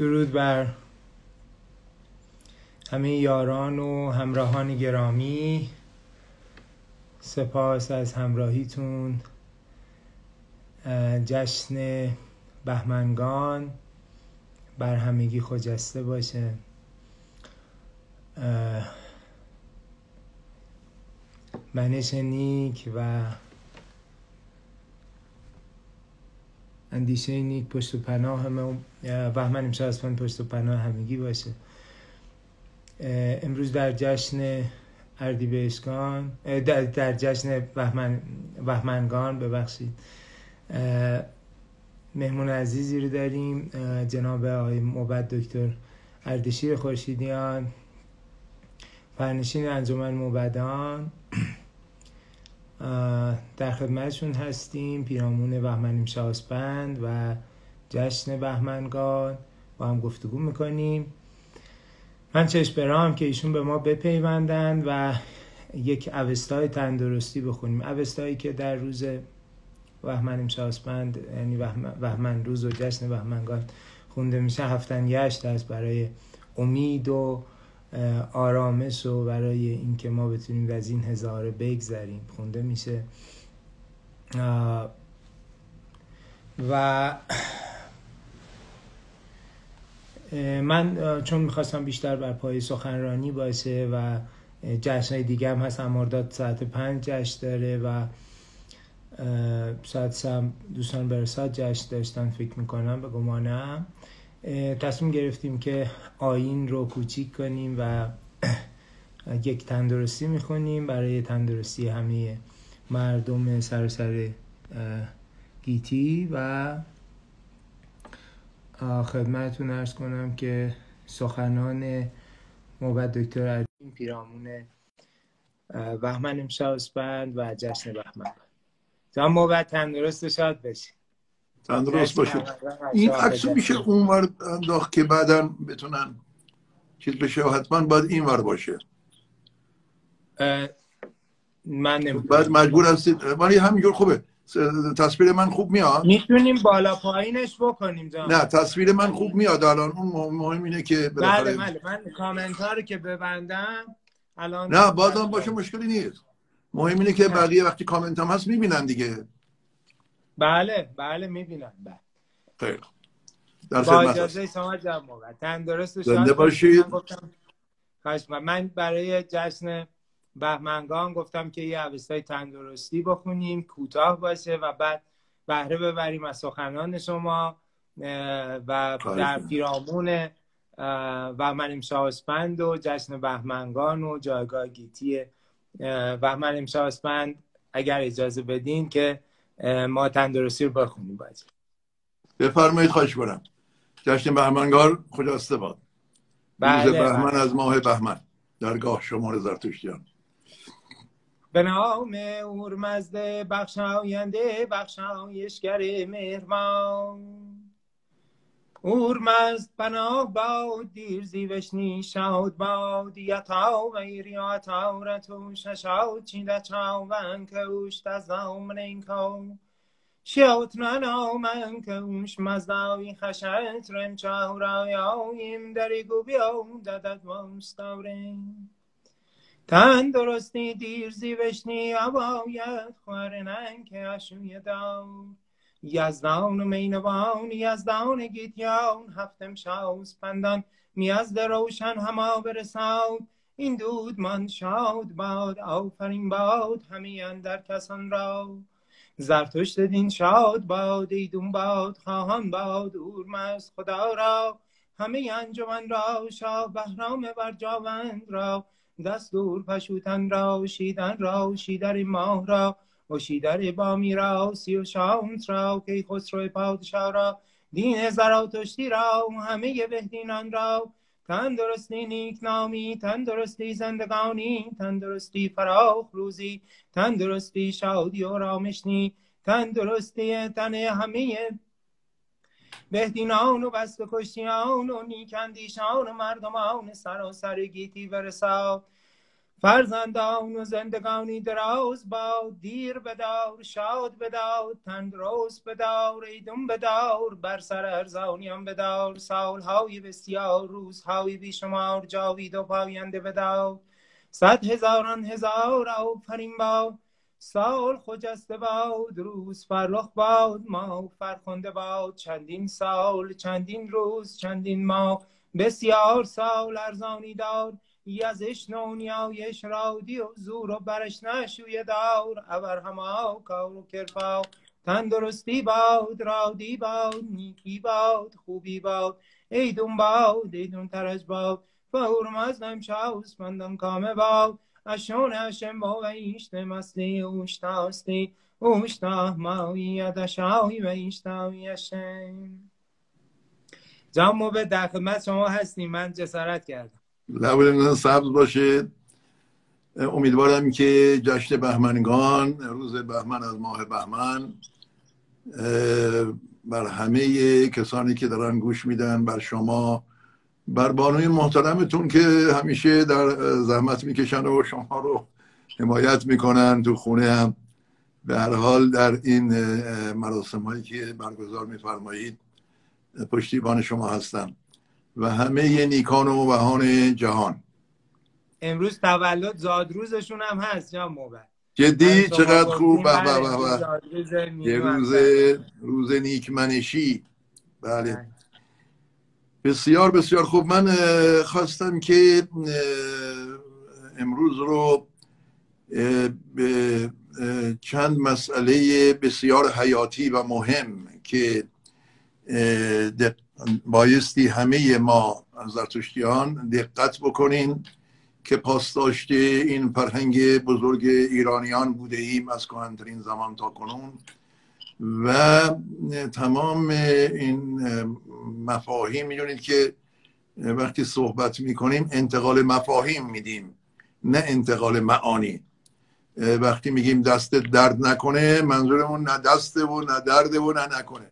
درود بر همه یاران و همراهان گرامی. سپاس از همراهیتون جشن بهمنگان بر همگی خجسته باشه. منش نیک و اندیشه نیک پشت و پناه همه بهمن امشب از پشت و پناه همگی باشه. امروز در جشن اردیبهشتگان در, در جشن بهمن بهمنگان ببخشید. مهمون عزیزی رو داریم جناب آقای موبد دکتر اردشیر خورشیدیان پرنشین انجمن موبدان در خدمتشون هستیم. پیرامون بهمن شاسپند و جشن بهمنگان با هم گفتگو می‌کنیم. من چشم که ایشون به ما بپیوندن و یک اوستای تندرستی بخونیم. اوستایی که در روز بهمن شاسپند یعنی بهمن روز و جشن بهمنگان خونده میشه هفتن گشت است برای امید و آرامش و برای اینکه ما بتونیم از این هزاره بگذریم خونده میشه. و من چون می‌خواستم بیشتر بر پای سخنرانی باشه و جشن های دیگه هم هست. امارداد ساعت پنج جشن داره و ساعت سم دوستان برسات جشن داشتن. فکر می‌کنم به گمانم. تصمیم گرفتیم که آین رو کوچیک کنیم و یک تندرستی می‌خونیم برای تندرستی همه مردم سراسر گیتی و خدمتتون ارز کنم که سخنان موبت دکتر عدیم پیرامون بهمن امشب و جشن بهمن. تا موبت تندرست شاد بشید تندرست باشه. این عکسو میشه اونور انداخت که بعدا بتونن چیز بشه و حتما باید این ور باشه. من بعد مجبور هستید. ولی همینجور خوبه. تصویر من خوب میاد. می‌تونیم بالا پایینش بکنیم جان. نه تصویر من خوب میاد الان. اون مهم اینه که بله بله. من کامنت رو که ببندم الان نه بازم باشه مشکلی نیست. مهم اینه که بقیه وقتی کامنت هم هست می‌بینن دیگه. بله بله می‌بینم. بله. خیلی در با اجازه شما جمع تندرست زنده باشید. من برای جشن بهمنگان گفتم که یه عوستای تندرستی بخونیم کوتاه باشه و بعد بهره ببریم از سخنان شما و در پیرامون بهمن امشاسپند و جشن بهمنگان و جایگاه گیتی بهمن امشاسپند اگر اجازه بدین که ما تندرستی رو بخونیم باید بفرمایید خواهش کنم جشن بهمنگار خجاسته باد. بله بهمن از ماه بهمن درگاه شمار زرتشتیان. به نام اورمزد بخشاینده بخشایشگر مهرمان اورمزد پناه باد دیر زیوشنی شاد باد یتا و ایریا تاورتو ششاو چینده چاون کوش تزام نینکو شیوت نانا من کوش مزداوی خشت رم چاورایاویم دری گوبیو ددد مستورین تن درستی دیر زیوشنی عبایت خورنن که اشوی دار یزدان و مینوان یزدان گیتیان هفتم شاوز پندان میازد روشن هما برساد. این دود من شاد باد آفرین باد همی در کسان را. زرتشت دین شاد باد ایدون باد خواهان باد اورمز خدا را. همه انجمن را شاه بهرام برجاوند را. دستور پشوتن را شیدن را شیدر ماه را. و شیدر بامی را سی و شانت را که خسرو پادشاه را دین زراتشتی را همه بهدینان را. تندرستی نیک نامی تندرستی زندگانی تندرستی فراخ روزی تندرستی شادی و رامشنی تندرستی تن همه بهدینان و بست کشتیان و نیکندیشان و مردمان سراسر گیتی برسا فرزندان و زندگانی دراز باد دیر بدار شاد بدار تندرست بدار ایدون بدار بر سر ارزانیان بدار. سالهای بسیار روزهای بیشمار جاوید و پاینده بدار. صد هزاران هزار آفرین باد سال خجسته باد روز فرخ باد ما فرخنده باد. چندین سال چندین روز چندین ماه. بسیار سال ارزانی دار. یزش نونیایش رادی و زور و برش نشوی دار ابر هما کار و کرپا. تندرستی باد رادی باد نیکی باد خوبی باد. ایدون باد ایدون ترج باد. فهورم از نمشاوس مندم کامه باد. اشون اشم با و ایشت مسلی اوشتاستی اوشتا ماوی ادشاوی و ایشتاوی اشم. جامو به در شما هستیم من جسارت کردم. لبولتون سبز باشه. امیدوارم که جشن بهمنگان روز بهمن از ماه بهمن بر همه کسانی که دارن گوش میدن بر شما بر بانوی محترمتون که همیشه در زحمت می‌کشن و شما رو حمایت می‌کنن تو خونه هم. به هر حال در این مراسم هایی که برگزار میفرمایید پشتیبان شما هستن و همه نیکان و بهان جهان. امروز تولد زادروزشون هم هست جان موبت. جدی؟ چقدر خوب. به به به یه روز روز نیکمنشی. بله, بله. بسیار بسیار خوب. من خواستم که امروز رو به چند مسئله بسیار حیاتی و مهم که بایستی همه ما زرتشتیان دقت بکنین که پاسداشت این فرهنگ بزرگ ایرانیان بوده ایم از کهنترین زمان تا کنون و تمام این مفاهیم می‌دونید که وقتی صحبت می‌کنیم انتقال مفاهیم میدیم نه انتقال معانی. وقتی میگیم دست درد نکنه منظورمون نه دسته و نه درده و نه نکنه.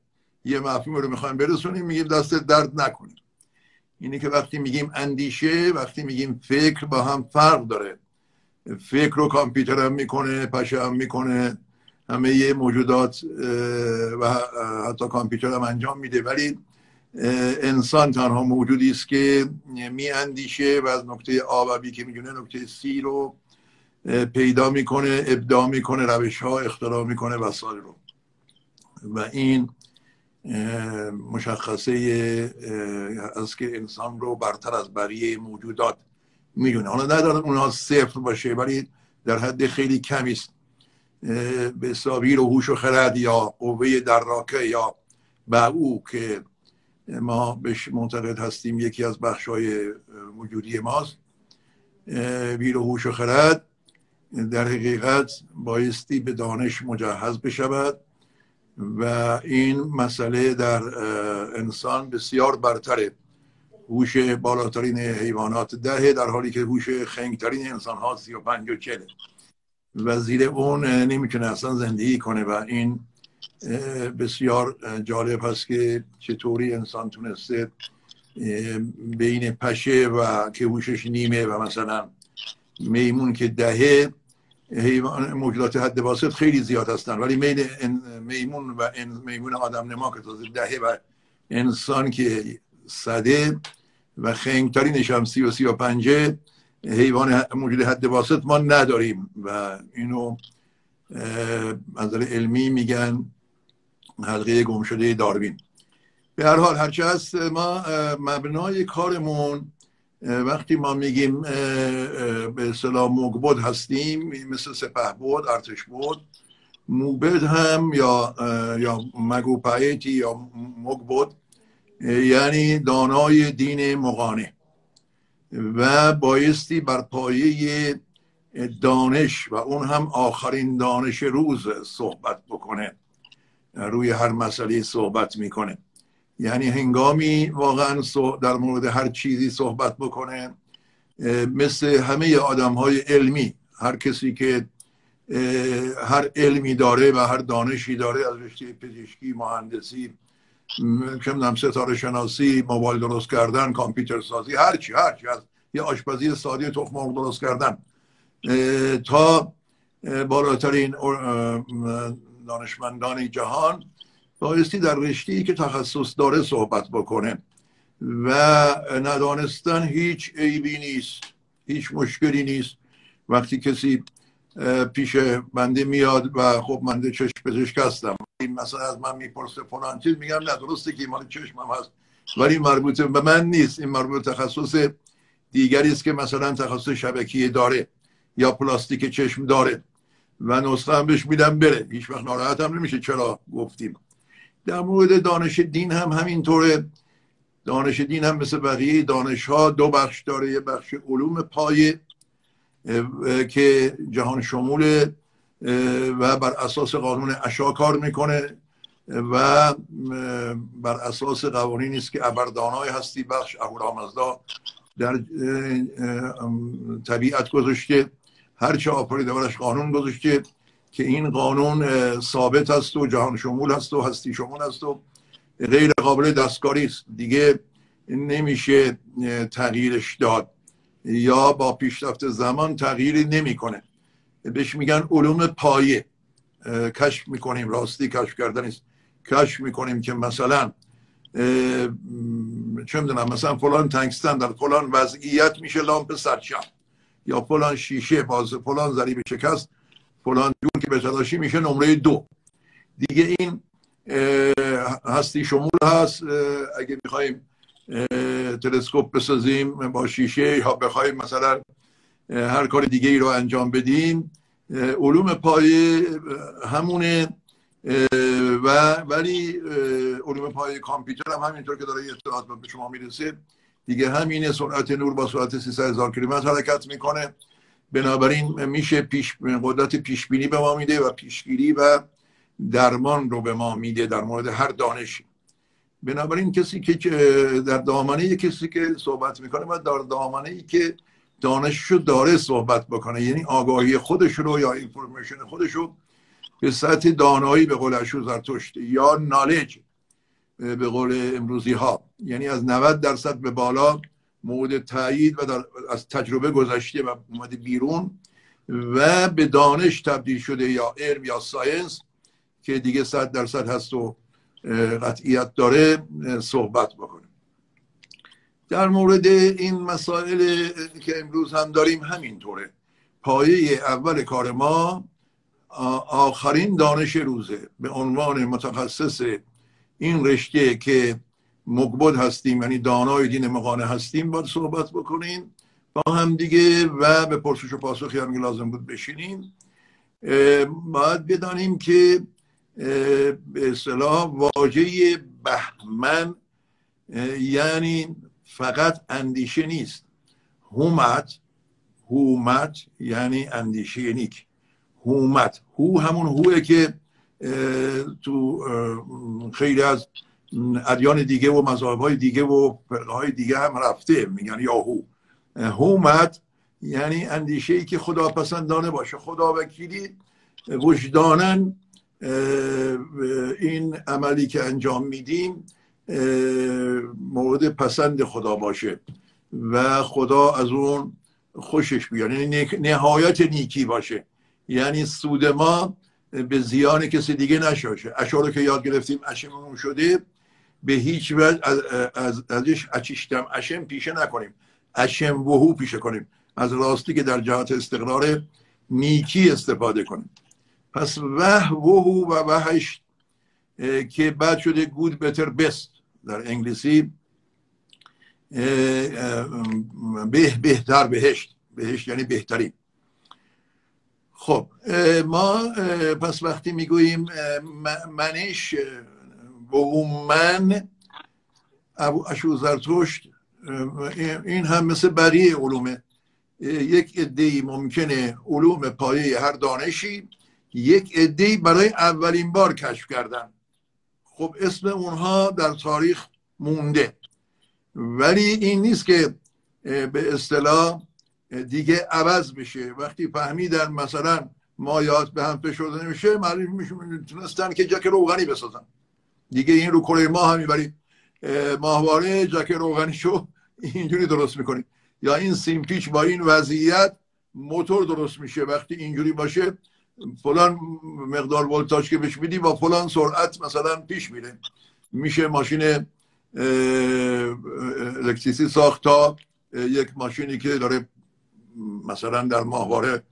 یه مفهوم رو می‌خوایم برسونیم میگیم دست درد نکنیم. اینه که وقتی میگیم اندیشه وقتی میگیم فکر با هم فرق داره. فکر رو کامپیوتر هم می‌کنه پشه هم می‌کنه همه یه موجودات و حتی کامپیوتر هم انجام میده. ولی انسان تنها موجودی است که می اندیشه و از نقطه آ و بی که می‌دونه نقطه سی رو پیدا می‌کنه ابداع می‌کنه روش ها اختراع می‌کنه وسایل رو. و این مشخصه از که انسان رو برتر از بقیه موجودات می‌دونه. حالا ندارد اونها صفر باشه ولی در حد خیلی کمی است. به سابیر و هوش و خرد یا قوه دراکه یا او که ما بهش معتقد هستیم یکی از های وجودی ماست. ویر و هوش و خرد در حقیقت بایستی به دانش مجهز بشود. و این مسئله در انسان بسیار برتره. هوش بالاترین حیوانات دهه در حالی که هوش خنگترین انسان ها سی و پنج و چله و زیر اون نمی‌تونه اصلا زندگی کنه و این بسیار جالب هست که چطوری انسان تونسته بین پشه و که هوشش نیمه و مثلا میمون که دهه حیوان موجودات حد واسط خیلی زیاد هستن. ولی میل میمون و میمون آدم نما که تازه دهه و انسان که صده و خنگترینش هم سی و سی و پنجه حیوان موجود حد واسط ما نداریم. و اینو از علمی میگن حلقه گم شده داروین. به هر حال هرچه هست ما مبنای کارمون وقتی ما میگیم به اصطلاح مگبود هستیم مثل سپه بود ارتش بود موبد هم یا یا مگوپایتی یا مگبود یعنی دانای دین مقانه و بایستی بر پایه دانش و اون هم آخرین دانش روز صحبت بکنه روی هر مسئله صحبت می‌کنه. یعنی هنگامی واقعا در مورد هر چیزی صحبت بکنه مثل همه آدم های علمی هر کسی که هر علمی داره و هر دانشی داره از رشته پزشکی مهندسی چه ستاره شناسی موبایل درست کردن کامپیوتر سازی هر چی هر چی از یه آشپزی ساده تخم مرغ درست کردن. تا بالاترین دانشمندان جهان بایستی در رشته که تخصص داره صحبت بکنه و ندانستن هیچ عیبی نیست هیچ مشکلی نیست. وقتی کسی پیش بنده میاد و خب من چشم پزشک هستم مثلا از من می‌پرسه فلان چیز میگم نه درسته که مال چشمم هست ولی مربوط به من نیست. این مربوط تخصص دیگری است که مثلا تخصص شبکیه داره یا پلاستیک چشم داره و نسخه هم بهش میدم بره. هیچ وقت ناراحت هم نمیشه چرا گفتیم. در مورد دانش دین هم همینطوره. دانش دین هم مثل بقیه دانش ها دو بخش داره. یه بخش علوم پایه که جهان شمول و بر اساس قانون اشا کار می‌کنه و بر اساس قوانینی است که ابردانای هستی. بخش اهورامزدا در طبیعت گذاشته. هرچه آفریده برش قانون گذاشته. که این قانون ثابت است و جهان شمول هست و هستی شمول هست و غیر قابل دستکاری است. دیگه نمیشه تغییرش داد. یا با پیشرفت زمان تغییری نمی‌کنه. بهش میگن علوم پایه. کشف می‌کنیم. راستی کشف کردن است کشف می‌کنیم که مثلا چه می‌دونم مثلا فلان تنگستن در فلان وضعیت میشه لامپ سرچم. یا فلان شیشه باز فلان ضریب شکست فلان جون که به میشه نمره دو. دیگه این هستی شمول هست. اگه می‌خوایم تلسکوپ بسازیم با شیشه یا بخوایم مثلا هر کار دیگه ای رو انجام بدیم علوم پایه همونه. و ولی علوم پایه کامپیوتر هم همینطور که داره اطلاعات به شما می‌رسه. دیگه همینه سرعت نور با سرعت 300 هزار کیلومتر حرکت می‌کنه. بنابراین میشه پیش قدرت پیش بینی به ما میده و پیشگیری و درمان رو به ما میده در مورد هر دانشی بنابراین کسی که در دامنه کسی که صحبت می‌کنه و در دامنه ای که دانششو داره صحبت بکنه. یعنی آگاهی خودش رو یا information خودش رو به سطح دانایی به قول اشو زرتشت یا knowledge به قول امروزی ها یعنی از 90 درصد به بالا مورد تایید و در از تجربه گذشته و اومده بیرون و به دانش تبدیل شده یا علم یا science که دیگه صد درصد هست و قطعیت داره صحبت بکنیم. در مورد این مسائل که امروز هم داریم همینطوره. پایه اول کار ما آخرین دانش روزه. به عنوان متخصص این رشته که مقبود هستیم یعنی دانای دین مقانه هستیم باید صحبت بکنیم. با هم دیگه و به پرسش و پاسخی هم لازم بود بشینیم. باید بدانیم که به اصطلاح واژه بهمن یعنی فقط اندیشه نیست. هومت هومت یعنی اندیشه نیک. هومت هو همون هوه که تو خیلی از ادیان دیگه و مذاهب های دیگه و های دیگه هم رفته میگن یاهو. هومت یعنی اندیشه ای که خدا پسندانه باشه. خدا وکیلی وجدانن این عملی که انجام میدیم مورد پسند خدا باشه و خدا از اون خوشش بیاد. یعنی نهایت نیکی باشه. یعنی سود ما به زیان کسی دیگه نشاشه. اشاره که یاد گرفتیم اشممون شده به هیچ وجه از ازش اچیشتم اشم پیشه نکنیم. اشم وهو پیشه کنیم. از راستی که در جهت استقرار نیکی استفاده کنیم. پس وح وهو و وحش که بعد شده گود بتر بست در انگلیسی به بهتر بهشت. بهشت یعنی بهترین. خب ما پس وقتی می‌گوییم منش و من اشو زرتشت این هم مثل بقیه علومه یک عده ممکنه علوم پایه هر دانشی یک عده برای اولین بار کشف کردن. خب اسم اونها در تاریخ مونده. ولی این نیست که به اصطلاح دیگه عوض بشه. وقتی فهمیدن مثلا مایات به هم فشرده نمیشه معلوم می‌تونستن که جک روغنی بسازن. دیگه این رو کره ماه هم می‌برید ماهواره جک روغنی شو اینجوری درست می‌کنید یا این سیمپیچ با این وضعیت موتور درست میشه. وقتی اینجوری باشه فلان مقدار ولتاژ که بهش میدی با فلان سرعت مثلا پیش میره. میشه ماشین الکتریسی ساخت تا یک ماشینی که داره مثلا در ماهواره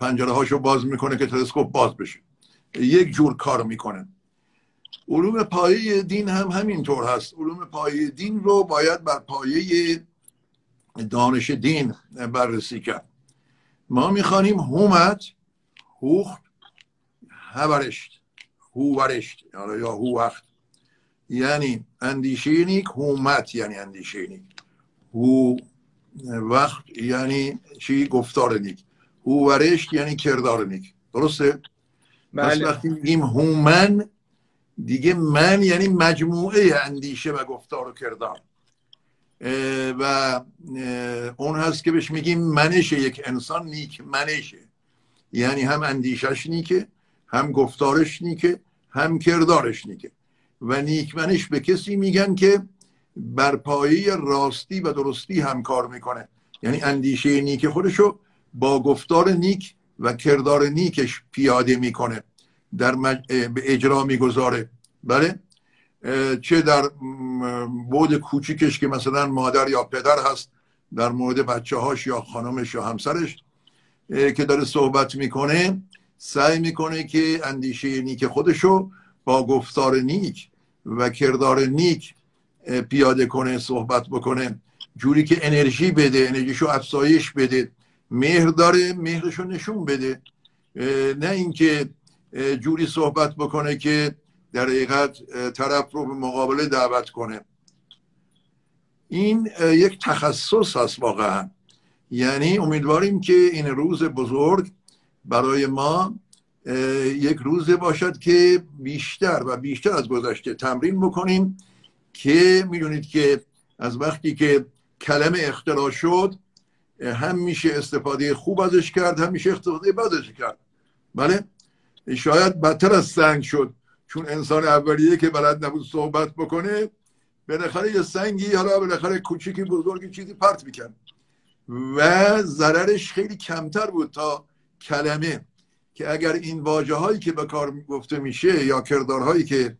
پنجره هاشو باز می‌کنه که تلسکوپ باز بشه. یک جور کار می‌کنه. علوم پایه دین هم همینطور هست. علوم پایه دین رو باید بر پایه دانش دین بررسی کرد. ما می‌خوانیم هومت هوخ هورشت. هوورشت یا هو وقت یعنی اندیشه نیک هومت یعنی اندیشه نیک. هو وقت یعنی چی؟ گفتار نیک. هوورشت یعنی کردار نیک. درسته؟ بله. وقتی میگیم هومن دیگه من یعنی مجموعه اندیشه و گفتار و کردار. و اون هست که بهش میگیم منش یک انسان نیک منشه یعنی هم اندیشش نیکه هم گفتارش نیکه هم کردارش نیکه. و نیکمنش به کسی میگن که بر پایه راستی و درستی هم کار می‌کنه. یعنی اندیشه نیک خودشو با گفتار نیک و کردار نیکش پیاده می‌کنه. در به اجرا می‌گذاره. بله؟ چه در بود کوچیکش که مثلا مادر یا پدر هست در مورد بچه هاش یا خانمش یا همسرش که داره صحبت می‌کنه سعی می‌کنه که اندیشه نیک خودشو با گفتار نیک و کردار نیک پیاده کنه صحبت بکنه. جوری که انرژی بده انرژیشو افزایش بده. مهر داره مهرشو نشون بده. نه اینکه جوری صحبت بکنه که در حقیقت طرف رو به مقابله دعوت کنه. این یک تخصص هست واقعا. یعنی امیدواریم که این روز بزرگ برای ما یک روز باشد که بیشتر و بیشتر از گذشته تمرین بکنیم که می‌دونید که از وقتی که کلمه اختراع شد هم میشه استفاده خوب ازش کرد هم میشه استفاده بدش کرد. بله؟ شاید بدتر از سنگ شد چون انسان اولیه که بلد نبود صحبت بکنه بالاخره یه سنگی حالا بالاخره کوچیکی بزرگی چیزی پرت می‌کرد. و ضررش خیلی کمتر بود تا کلمه که اگر این واجه هایی که به کار گفته میشه یا کردارهایی که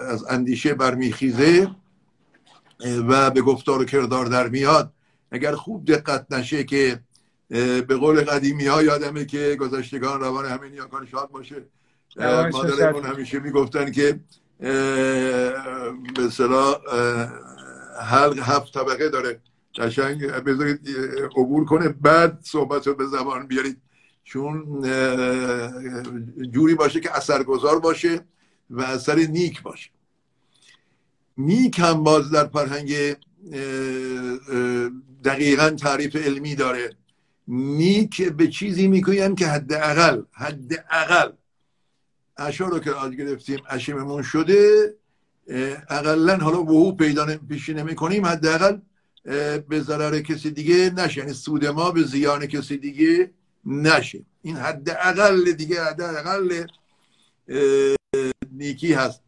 از اندیشه برمیخیزه و به گفتار و کردار در میاد اگر خوب دقت نشه که به قول قدیمی ها یادمه که گذشتگان روان همه نیاکان شاد باشه. مادرمون همیشه می‌گفتن که به صلاح حلق هفت طبقه داره. قشنگ بذارید عبور کنه. بعد صحبت رو به زبان بیارید. چون جوری باشه که اثرگذار باشه و اثر نیک باشه. نیک هم باز در فرهنگ دقیقا تعریف علمی داره. نیک به چیزی می‌گویم که حداقل حداقل اشار رو که آج گرفتیم اشیممون شده اقلا حالا وحو پیدا پیشی نمی کنیم حداقل به ضرر کسی دیگه نشه. یعنی سود ما به زیان کسی دیگه نشه. این حداقل دیگه حداقل نیکی هست.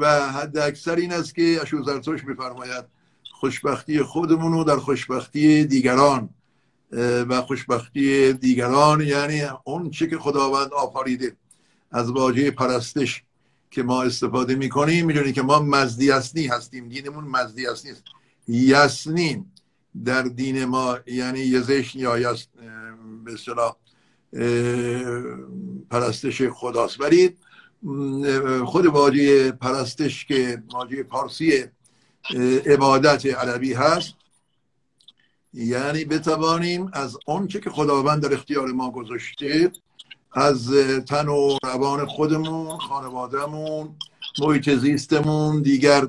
و حد اکثر این است که اشو زرتوش میفرماید خوشبختی خودمون رو در خوشبختی دیگران. و خوشبختی دیگران یعنی اون چی که خداوند آفریده. از واژه پرستش که ما استفاده می‌کنیم می‌دونی که ما مزدی هستیم. دینمون مزدی نیست یسنیم در دین ما یعنی یزش یا یس به اصطلاح پرستش خداست. ولی خود واژه پرستش که واژه پارسی عبادت عربی هست یعنی بتوانیم از آنچه که خداوند در اختیار ما گذاشته از تن و روان خودمون خانوادهمون محیط زیستمون دیگر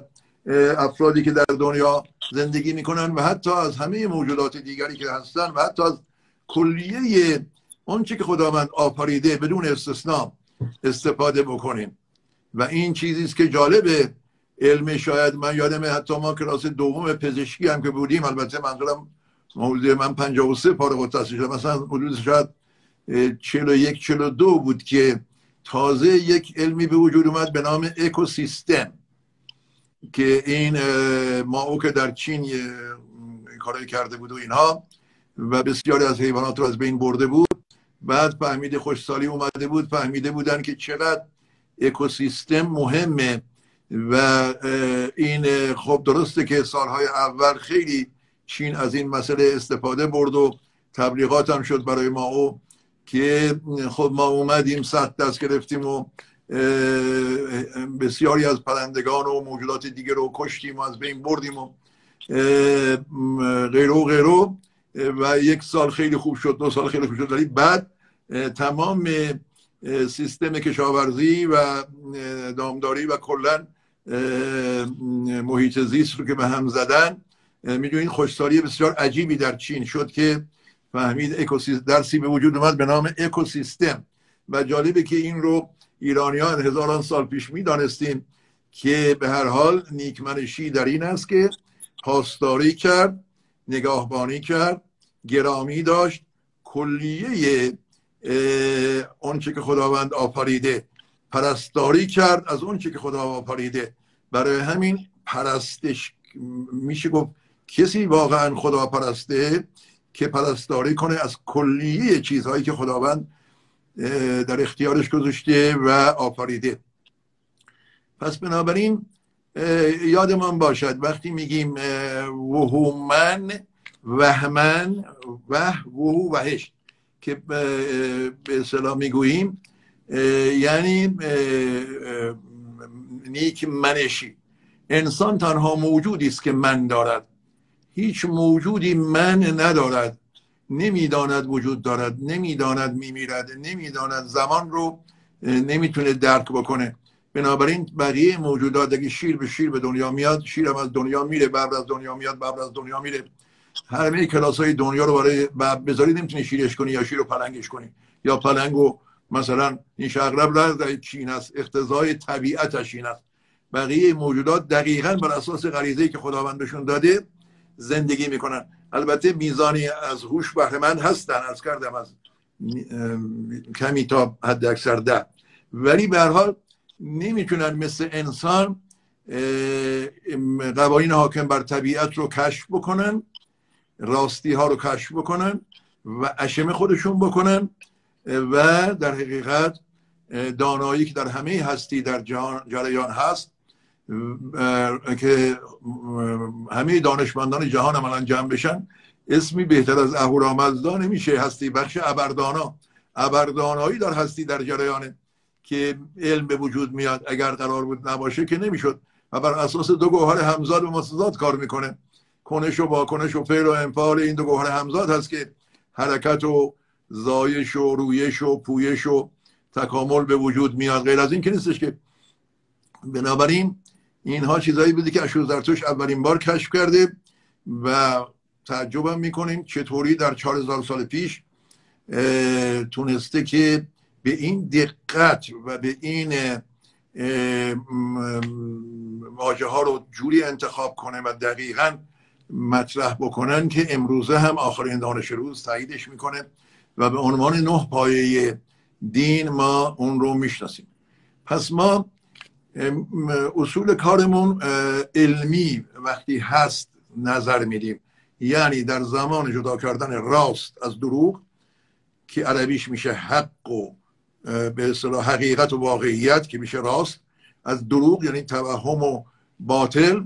افرادی که در دنیا زندگی می‌کنن و حتی از همه موجودات دیگری که هستن و حتی از کلیه آنچه که خداوند آفریده بدون استثنا استفاده بکنیم. و این چیزی است که جالبه علم شاید من یادم حتی ما کلاس دوم پزشکی هم که بودیم البته منظورم حدود من 53 فارغ التحصیل شدم. مثلا حدود شاید 41 42 بود که تازه یک علمی به وجود اومد به نام اکوسیستم که این ما او که در چین کارایی کرده بود و اینها و بسیاری از حیوانات رو از بین برده بود. بعد فهمیده خوشسالی اومده بود فهمیده بودن که چقدر اکوسیستم مهمه و این خب درسته که سالهای اول خیلی چین از این مسئله استفاده برد و تبلیغات هم شد برای ما او که خب ما اومدیم صد دست گرفتیم و بسیاری از پرندگان و موجودات دیگه رو کشتیم و از بین بردیم و غیره و و یک سال خیلی خوب شد دو سال خیلی خوب شد. ولی بعد تمام سیستم کشاورزی و دامداری و کلا محیط زیست رو که به هم زدن می‌دونید خوشسالی بسیار عجیبی در چین شد که فهمید درسی به وجود اومد به نام اکوسیستم. و جالبه که این رو ایرانیان هزاران سال پیش می‌دانستیم که به هر حال نیکمنشی در این است که پاسداری کرد نگاهبانی کرد گرامی داشت کلیه آنچه که خداوند آفریده پرستاری کرد از اونچه که خدا آفریده. برای همین پرستش میشه گفت کسی واقعا خدا پرسته که پرستاری کنه از کلیه چیزهایی که خداوند در اختیارش گذاشته و آفریده. پس بنابراین یادمان باشد وقتی میگیم وهومن وهمن وه وهو وهش که به اصطلاح می‌گوییم یعنی نیک منشی. انسان تنها موجودی است که من دارد. هیچ موجودی من ندارد. نمی‌داند وجود دارد نمی‌داند میمیرد نمی‌داند زمان رو نمی‌تونه درک بکنه. بنابراین بقیه موجودات اگه شیر به شیر به دنیا میاد شیر هم از دنیا میره ببر از دنیا میاد ببر از دنیا میره. همه کلاس های دنیا رو برای بذاری نمی‌تونی شیرش کنی یا شیر رو پلنگش کنی. یا پلنگ و مثلا این شغرب در چین است. اختزای طبیعتش این است. بقیه موجودات دقیقا بر اساس غریزه که خداوند بهشون داده زندگی می‌کنن. البته میزانی از هوش بهره هستن از کردم از کمی تا حد اکثر ده. ولی به حال نمی‌تونن مثل انسان قوانین حاکم بر طبیعت رو کشف بکنن راستی ها رو کشف بکنن و اشم خودشون بکنن و در حقیقت دانایی که در همه هستی در جریان هست که همه دانشمندان جهان عملا جمع بشن. اسمی بهتر از اهورامزدا نمیشه. هستی بخش ابردانا. ابردانایی در هستی در جریانه که علم به وجود میاد. اگر قرار بود نباشه که نمی‌شد. و بر اساس دو گوهر همزاد و متضاد کار می‌کنه. کنش و واکنش و فعل و انفعال این دو گوهر همزاد هست که حرکت و زایش و رویش و پویش و تکامل به وجود میاد. غیر از این که نیستش که بنابراین اینها چیزایی بودی که اشور زرتوش اولین بار کشف کرده و تعجبم می‌کنیم چطوری در 4000 سال پیش تونسته که به این دقت و به این واژه ها رو جوری انتخاب کنه و دقیقا مطرح بکنن که امروزه هم آخرین دانش روز تاییدش می‌کنه و به عنوان نه پایه دین ما اون رو می‌شناسیم. پس ما اصول کارمون علمی وقتی هست نظر میدیم. یعنی در زمان جدا کردن راست از دروغ که عربیش میشه حق و به اصطلاح حقیقت و واقعیت که میشه راست از دروغ یعنی توهم و باطل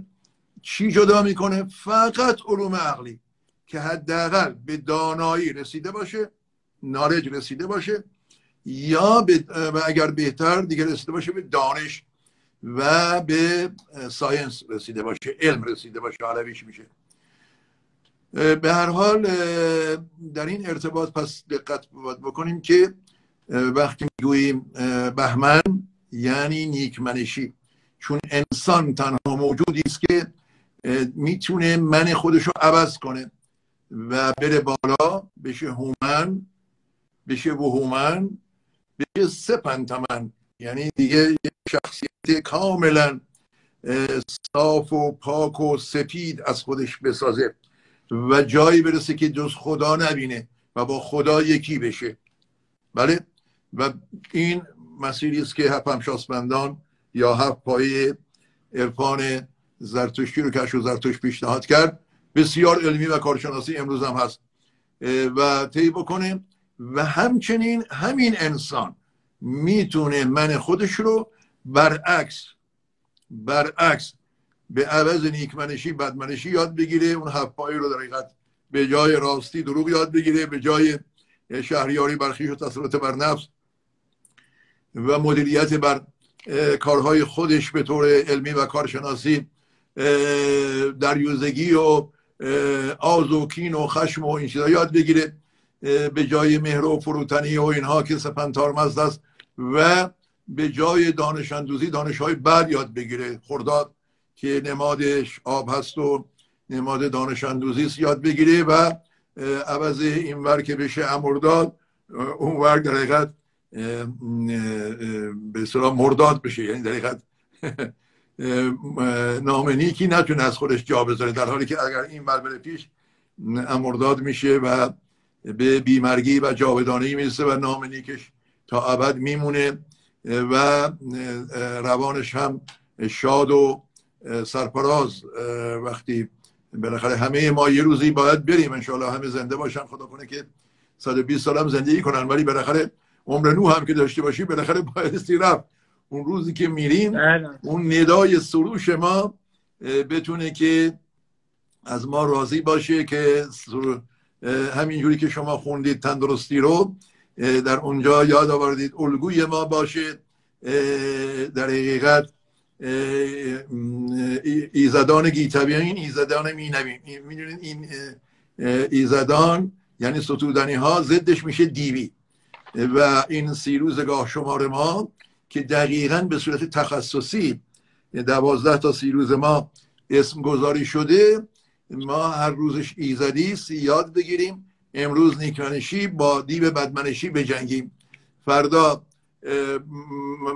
چی جدا می‌کنه؟ فقط علوم عقلی که حداقل به دانایی رسیده باشه نارج رسیده باشه یا و اگر بهتر دیگه رسیده باشه به دانش. و به ساینس رسیده باشه علم رسیده باشه عربیش میشه. به هر حال در این ارتباط پس دقت بکنیم که وقتی می‌گوییم بهمن یعنی نیکمنشی. چون انسان تنها موجودی است که می‌تونه من خودش رو عوض کنه و بره بالا بشه هومن بشه وهومن بشه سپنتمن یعنی دیگه شخصیت کاملا صاف و پاک و سپید از خودش بسازه و جایی برسه که جز خدا نبینه و با خدا یکی بشه. بله؟ و این مسیری است که هفت همشاسمندان یا هفت پایه عرفان زرتشتی رو کش و زرتشت پیشنهاد کرد. بسیار علمی و کارشناسی امروز هم هست. و طی بکنه و همچنین همین انسان می‌تونه من خودش رو برعکس برعکس به عوض نیکمنشی بدمنشی یاد بگیره. اون هفپایی رو در حقیقت به جای راستی دروغ یاد بگیره به جای شهریاری برخیش و تسلط بر نفس و مدیریت بر کارهای خودش به طور علمی و کارشناسی دریوزگی و آز و کین و خشم و این چیزا یاد بگیره. به جای مهر و فروتنی و اینها که سپنتارمزد است و به جای دانش اندوزی دانش های بد یاد بگیره. خرداد که نمادش آب هست و نماد دانش اندوزی است یاد بگیره و عوض این ور که بشه امرداد اون ور در حقیقت به اصطلاح مرداد بشه. یعنی در حقیقت نام نیکی نتونه از خودش جا بذاره در حالی که اگر این ور بره پیش امرداد میشه و به بیمرگی و جاودانگی می‌رسه و نام نیکش تا ابد میمونه. و روانش هم شاد و سرپراز وقتی بالاخره همه ما یه روزی باید بریم. انشاءالله همه زنده باشن. خدا کنه که 120 سال هم زندگی کنن. ولی بالاخره عمر نو هم که داشته باشی بالاخره بایستی رفت. اون روزی که میریم بله. اون ندای سروش ما بتونه که از ما راضی باشه که همینجوری که شما خوندید تندرستی رو در اونجا یاد آوردید الگوی ما باشه در حقیقت ایزدان گیتویین ایزدان مینویم می‌دونید این ایزدان یعنی ستودنی ها ضدش میشه دیوی. و این سیروز گاه شمار ما که دقیقا به صورت تخصصی دوازده تا سیروز ما اسم گذاری شده ما هر روزش ایزدی یاد بگیریم. امروز نیکمنشی با دیو بدمنشی بجنگیم. فردا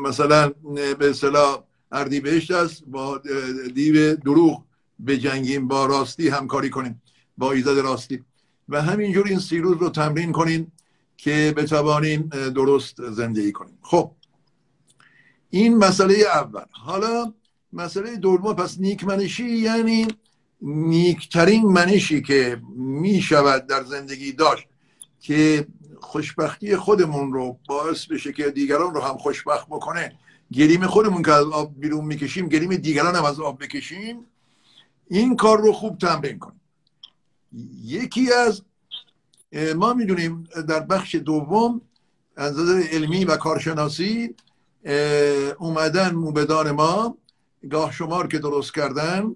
مثلا به اصطلاح اردیبهشت است با دیو دروغ بجنگیم با راستی همکاری کنیم با ایزد راستی. و همینجور این سیروز رو تمرین کنیم که بتوانیم درست زندگی کنیم خب این مسئله اول. حالا مسئله دوم پس نیکمنشی یعنی نیکترین منشی که می شود در زندگی داشت که خوشبختی خودمون رو باعث بشه که دیگران رو هم خوشبخت بکنه گریم خودمون که از آب بیرون می‌کشیم گریم دیگران هم از آب بکشیم این کار رو خوب تمرین کنیم. یکی از ما می‌دونیم در بخش دوم از نظر علمی و کارشناسی اومدن موبدان ما گاه شمار که درست کردن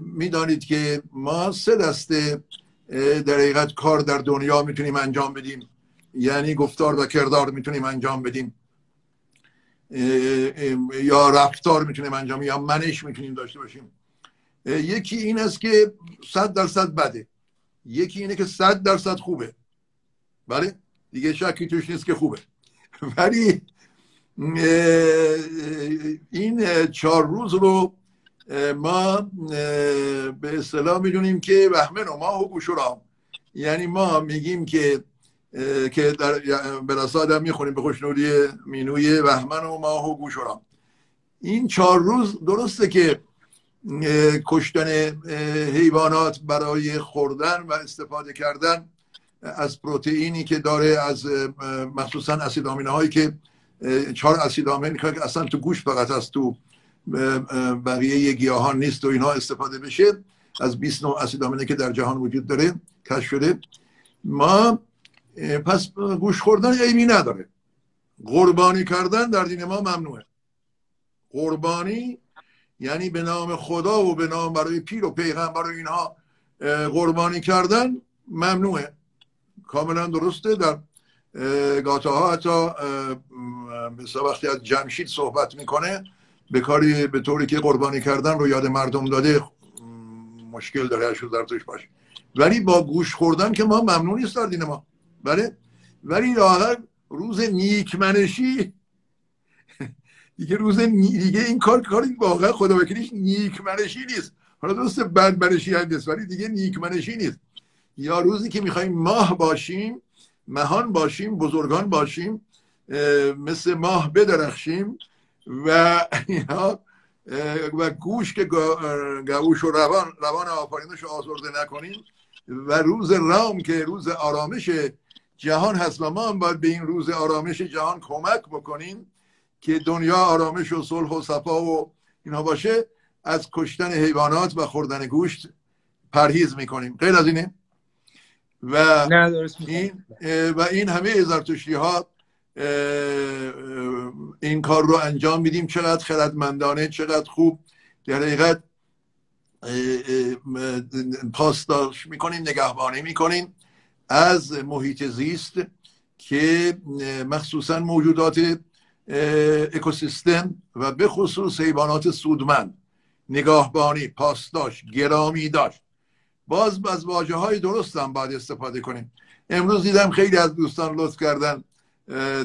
می‌دانید که ما سه دسته در حقیقت کار در دنیا می‌تونیم انجام بدیم. یعنی گفتار و کردار می‌تونیم انجام بدیم. یا رفتار می‌تونیم انجام یا منش می‌تونیم داشته باشیم. یکی این است که صد درصد بده. یکی اینه که صد درصد خوبه. بله؟ دیگه شکی توش نیست که خوبه. ولی این چهار روز رو ما به اصطلاح می‌دونیم که بهمن و ماه و گوشورام یعنی ما میگیم که که در برساد هم می‌خونیم به خوشنودی مینوی بهمن و ماه و گوشورام این چهار روز درسته که کشتن حیوانات برای خوردن و استفاده کردن از پروتئینی که داره از مخصوصا اسید هایی که چهار اسید آمینی که اصلا تو گوشت فقط از تو بقیه گیاهان نیست و اینها استفاده بشه. از 20 نوع اسید که در جهان وجود داره کشف شده. ما پس گوش خوردن عیبی نداره. قربانی کردن در دین ما ممنوعه. قربانی یعنی به نام خدا و به نام برای پیر و پیغمبر و اینها قربانی کردن ممنوعه. کاملا درسته. در گاته ها حتی وقتی از جمشید صحبت می‌کنه به کاری به طوری که قربانی کردن رو یاد مردم داده مشکل داره شو در توش باشه. ولی با گوش خوردن که ما ممنون نیست در دین ما. بله؟ ولی لاغر روز نیکمنشی دیگه روز دیگه این کار کاری واقعا خدا وکیلیش نیکمنشی نیست. حالا درست بدمنشی هم نیست ولی دیگه نیکمنشی نیست. یا روزی که می‌خوایم ماه باشیم مهان باشیم بزرگان باشیم مثل ماه بدرخشیم و و گوش که گوش و روان روان آفرینش رو آزرده نکنیم. و روز رام که روز آرامش جهان هست و ما هم باید به این روز آرامش جهان کمک بکنیم که دنیا آرامش و صلح و صفا و اینها باشه از کشتن حیوانات و خوردن گوشت پرهیز می‌کنیم. غیر از اینه؟ و این و این همه زرتشتی ها این کار رو انجام میدیم. چقدر خردمندانه چقدر خوب. در حقیقت پاسداش می‌کنیم نگهبانی می‌کنیم از محیط زیست که مخصوصا موجودات اکوسیستم و به خصوص حیوانات سودمند. نگاهبانی پاسداش گرامی داشت. باز از واجه های درست هم باید استفاده کنیم. امروز دیدم خیلی از دوستان لطف کردن.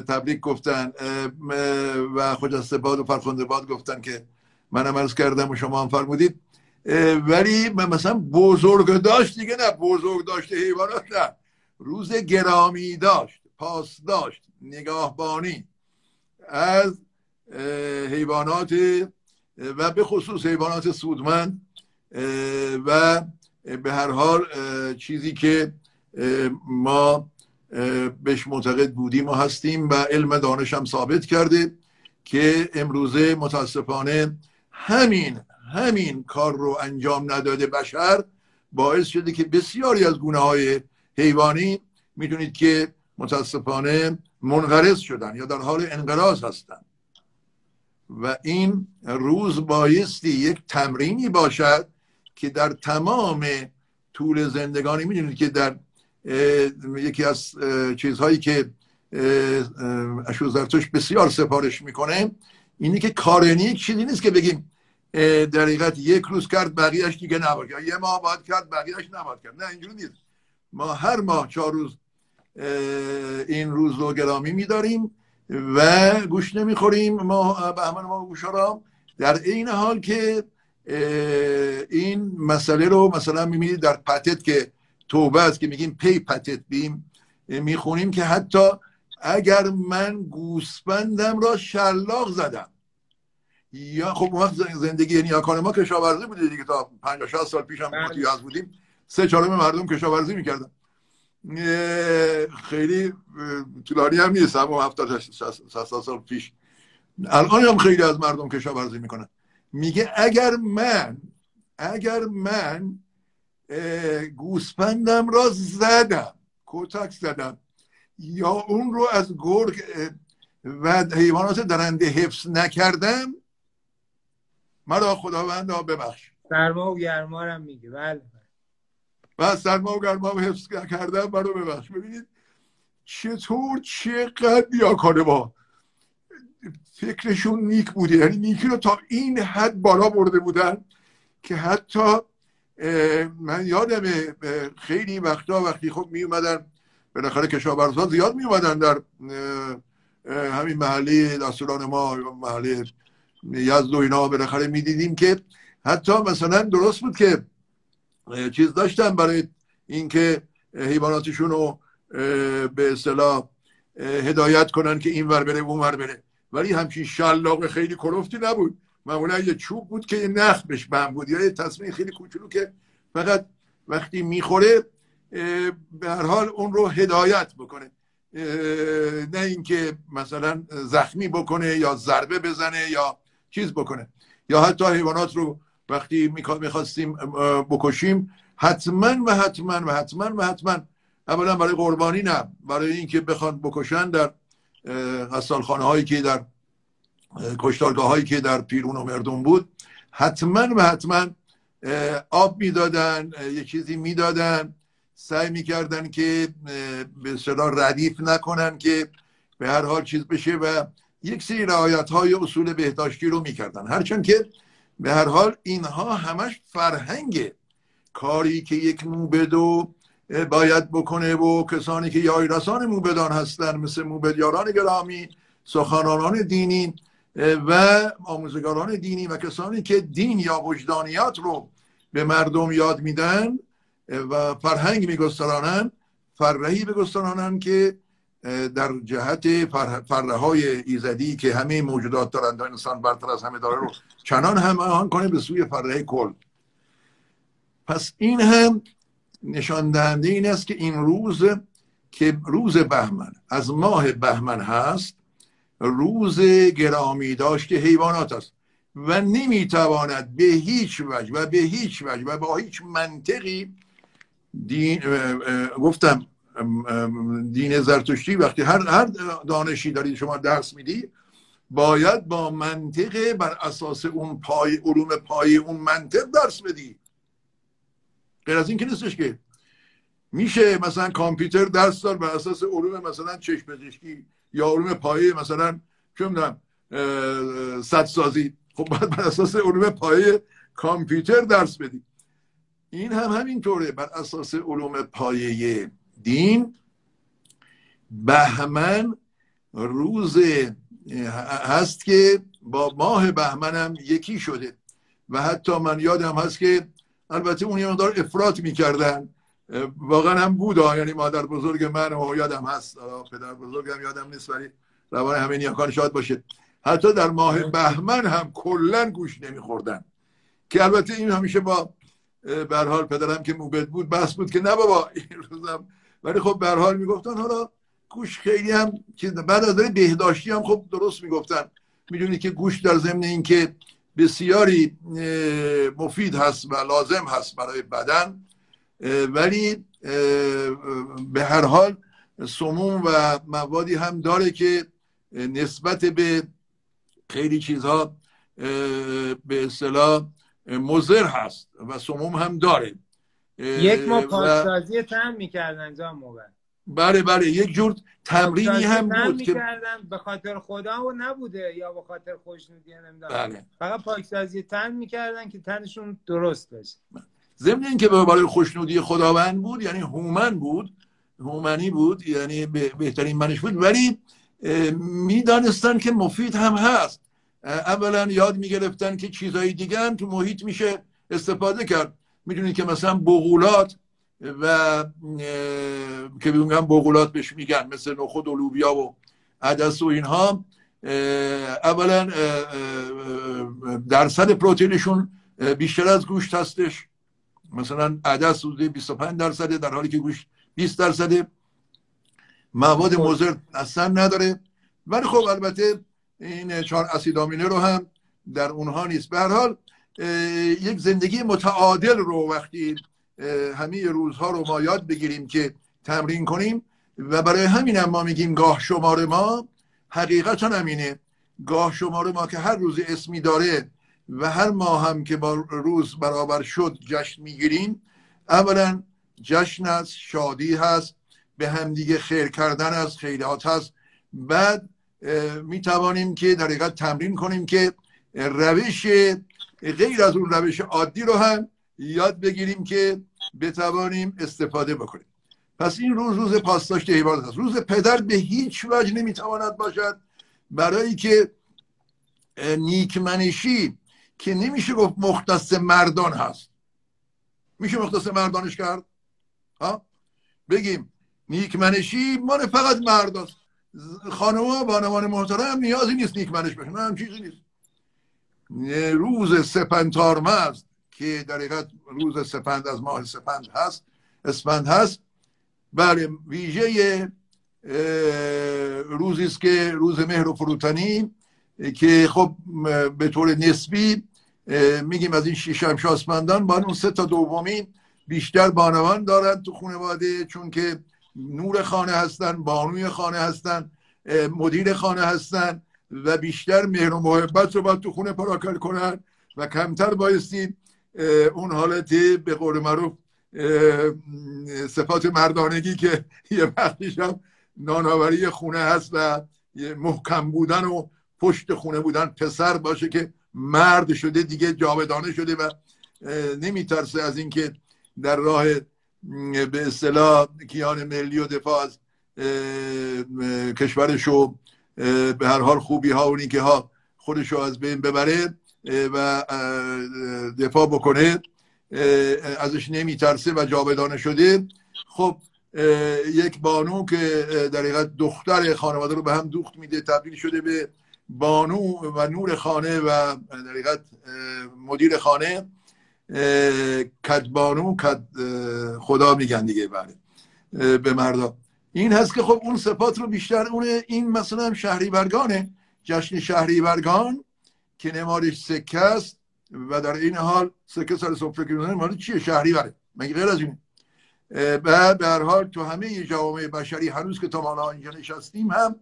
تبریک گفتن. و خجسته باد و فرخنده باد گفتن که منم عرض کردم و شما هم فرمودید. ولی مثلا بزرگ داشت دیگه نه بزرگ داشته حیوانات نه. روز گرامی داشت پاس داشت نگاهبانی از حیوانات و به خصوص حیوانات سودمند و به هر حال چیزی که ما بهش معتقد بودیم و هستیم و علم دانش هم ثابت کرده که امروزه متاسفانه همین همین کار رو انجام نداده بشر باعث شده که بسیاری از گونه های حیوانی می‌دونید که متاسفانه منقرض شدن یا در حال انقراض هستند و این روز بایستی یک تمرینی باشد که در تمام طول زندگانی می‌دونید که در یکی از چیزهایی که اشوزرتوش بسیار سفارش می‌کنه اینه که کارنی چیزی نیست که بگیم در حقیقت یک روز کرد بقیهش دیگه نباید یه ماه باید کرد بقیهش نباید کرد. نه اینجوری نیست. ما هر ماه چهار روز این روز رو گرامی میداریم و گوش نمی‌خوریم. ما به همه ما گوشارام در این حال که این مسئله رو مثلا می‌بینید در پتت که توبه است که میگیم پی پتت بیم می‌خونیم که حتی اگر من گوسفندم را شلاق زدم. یا خب وقت زندگی یعنی کار ما کشاورزی بوده دیگه تا 50 60 سال پیش هم بله. از بودیم. سه چهارم مردم کشاورزی می‌کردن. خیلی طولانی هم نیست اما 70 60 سال پیش. الان هم خیلی از مردم کشاورزی می‌کنن. میگه اگر من اگر من گوسفندم را زدم. کتک زدم. یا اون رو از گرگ و حیوانات درنده حفظ نکردم. مرا خداوند ها ببخش. سرما و گرما هم میگه. بله و سرما و گرما هم حفظ کردم مرا ببخش. ببینید چطور چقدر بیاکاره با فکرشون نیک بوده. یعنی نیکی رو تا این حد بالا برده بودن که حتی من یادم خیلی وقتا وقتی خب می اومدن بالاخره کشاورزا زیاد می اومدن در همین محله دستوران ما محله یزد و اینا بالاخره می دیدیم که حتی مثلا درست بود که چیز داشتن برای اینکه حیواناتشون رو به اصطلاح هدایت کنن که این ور بره اون ور بره. ولی همچین شلاق خیلی کلفتی نبود. معمولا یه چوب بود که یه نخ بهش بند بود. یا یه تصمیم خیلی کوچولو که فقط وقتی می‌خوره به هر حال اون رو هدایت بکنه. نه اینکه مثلا زخمی بکنه یا ضربه بزنه یا چیز بکنه. یا حتی حیوانات رو وقتی می‌خواستیم بکشیم حتما و حتما و حتما و حتما اولا برای قربانی نه برای اینکه بخوان بکشن در خانه هایی که در کشتارگاه هایی که در پیرون و مردم بود حتما و حتما آب می‌دادن یه چیزی می‌دادن سعی می‌کردن که به صدا ردیف نکنن که به هر حال چیز بشه و یک سری رعایت های اصول بهداشتی رو می‌کردن. هرچند که به هر حال اینها همش فرهنگ کاری که یک موبدو باید بکنه و کسانی که یایرسان موبدان هستن مثل موبدیاران گرامی سخنرانان دینی و آموزگاران دینی و کسانی که دین یا وجدانیات رو به مردم یاد میدن و فرهنگ میگسترانن فرهی بگسترانن که در جهت فره های ایزدی که همه موجودات دارند انسان برتر از همه داره رو چنان هم کنه به سوی فرهی کل. پس این هم نشان دهنده این است که این روز که روز بهمن از ماه بهمن هست روز گرامی داشت حیوانات است و نمی‌تواند به هیچ وجه و به هیچ وجه و با هیچ منطقی دین گفتم دین زرتشتی وقتی هر هر دانشی دارید شما درس میدی باید با منطق بر اساس اون پای علوم پای اون منطق درس بدی. غیر از این که نیستش که میشه مثلا کامپیوتر درس دار بر اساس علوم مثلا چشم پزشکی یا علوم پایه مثلا چه می‌دونم صد سازی خب باید بر اساس علوم پایه کامپیوتر درس بدی این هم همینطوره. بر اساس علوم پایه دین بهمن روز هست که با ماه بهمن هم یکی شده. و حتی من یادم هست که البته اون یه مقدار افراط می‌کردن. واقعا هم بود یعنی مادر بزرگ من و یادم هست. پدر بزرگم یادم نیست ولی روان همه نیاکان شاد باشه. حتی در ماه بهمن هم کلا گوش نمیخوردن. که البته این همیشه با به حال پدرم که موبت بود بس بود که نه بابا این روزم. ولی خب به حال می‌گفتن حالا گوش خیلی هم که بعد از بهداشتی هم خب درست می‌گفتن. می‌دونید که گوش در ضمن اینکه بسیاری مفید هست و لازم هست برای بدن. ولی به هر حال سموم و موادی هم داره که نسبت به خیلی چیزها به اصطلاح مزر هست و سموم هم داره. یک ما پاکسازی تم می‌کردن انجام موقع بله بله یک جور تمرینی هم بود که به خاطر خدا و نبوده یا به خاطر خوشنودی نمی‌دونم. بله. فقط پاکسازی تن می‌کردن که تنشون درست بشه. ضمن اینکه برای خوشنودی خداوند بود یعنی هومن بود هومنی بود یعنی بهترین منش بود. ولی می‌دانستن که مفید هم هست. اولا یاد می‌گرفتن که چیزهای دیگه هم تو محیط میشه استفاده کرد. می‌دونید که مثلا بغولات و که میگن بغولات بهش میگن مثل نخود و لوبیا و عدس و اینها. اولا درصد پروتئینشون بیشتر از گوشت هستش. مثلا عدس حدود 25 درصده در حالی که گوشت 20 درصده. مواد خب. مضر اصلا نداره. ولی خب البته این چهار اسیدامینه رو هم در اونها نیست. به هر حال یک زندگی متعادل رو وقتی همه روزها رو ما یاد بگیریم که تمرین کنیم و برای همین هم ما میگیم گاه شمار ما حقیقتا همینه گاه شمار ما که هر روز اسمی داره و هر ماه هم که با روز برابر شد جشن می‌گیریم. اولا جشن است شادی هست به همدیگه خیر کردن از خیرات هست. بعد می توانیم که در حقیقت تمرین کنیم که روش غیر از اون روش عادی رو هم یاد بگیریم که بتوانیم استفاده بکنیم. پس این روز روز پاسداشت حیوانات است روز پدر به هیچ وجه نمی‌تواند باشد. برای که نیکمنشی که نمیشه گفت مختص مردان هست. میشه مختص مردانش کرد؟ ها؟ بگیم نیکمنشی مال فقط مرد است خانم ها بانوان محترم نیازی نیست نیکمنش بشن هم چیزی نیست. روز سپنتار که در حقیقت روز سپند از ماه سپند هست اسفند هست بله ویژه روزی است که روز مهر و فروتنی که خب به طور نسبی میگیم از این شیش شاسپندان با اون سه تا دومی بیشتر بانوان دارند تو خانواده چون که نور خانه هستن بانوی خانه هستن مدیر خانه هستن و بیشتر مهر و محبت رو باید تو خونه پراکل کنن و کمتر بایستی اون حالت به قول معروف صفات مردانگی که یه وقتیش هم ناناوری خونه هست و محکم بودن و پشت خونه بودن پسر باشه که مرد شده دیگه جاودانه شده و نمیترسه از اینکه در راه به اصطلاح کیان ملی و دفاع از کشورش و به هر حال خوبی ها و که ها خودش رو از بین ببره و دفاع بکنه ازش نمیترسه و جاودانه شده. خب یک بانو که در حقیقت دختر خانواده رو به هم دوخت میده تبدیل شده به بانو و نور خانه و در مدیر خانه کدبانو کد خدا میگن دیگه بله به مردا. این هست که خب اون صفات رو بیشتر اون این مثلا شهری برگانه جشن شهری برگان که نمادش سکه است و در این حال سکه سر صفره که مال چیه؟ شهری بره مگه غیر از این؟ و به هر حال تو همه جوامع بشری هنوز که تا ما اینجا نشستیم هم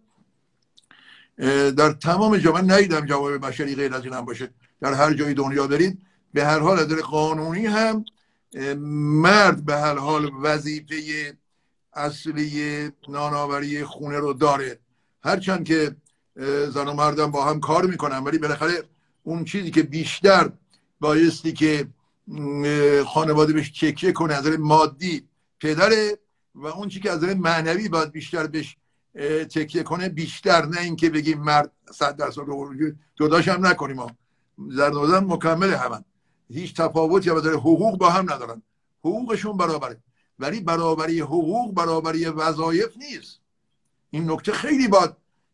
در تمام جامعه ندیدم جوامع بشری غیر از این هم باشه. در هر جای دنیا برید به هر حال در قانونی هم مرد به هر حال وظیفه اصلی نانآوری خونه رو داره. هرچند که زن و مردم با هم کار می‌کنن ولی بالاخره اون چیزی که بیشتر بایستی که خانواده بهش چکیه کنه از مادی پدره و اون چیزی که از معنوی باید بیشتر بهش تکیه کنه بیشتر نه اینکه بگیم مرد صد درصد رو جداش هم نکنیم زن و مکمل همن هیچ تفاوتی یا حقوق با هم ندارن. حقوقشون برابره. ولی برابری حقوق برابری وظایف نیست. این نکته خیلی باید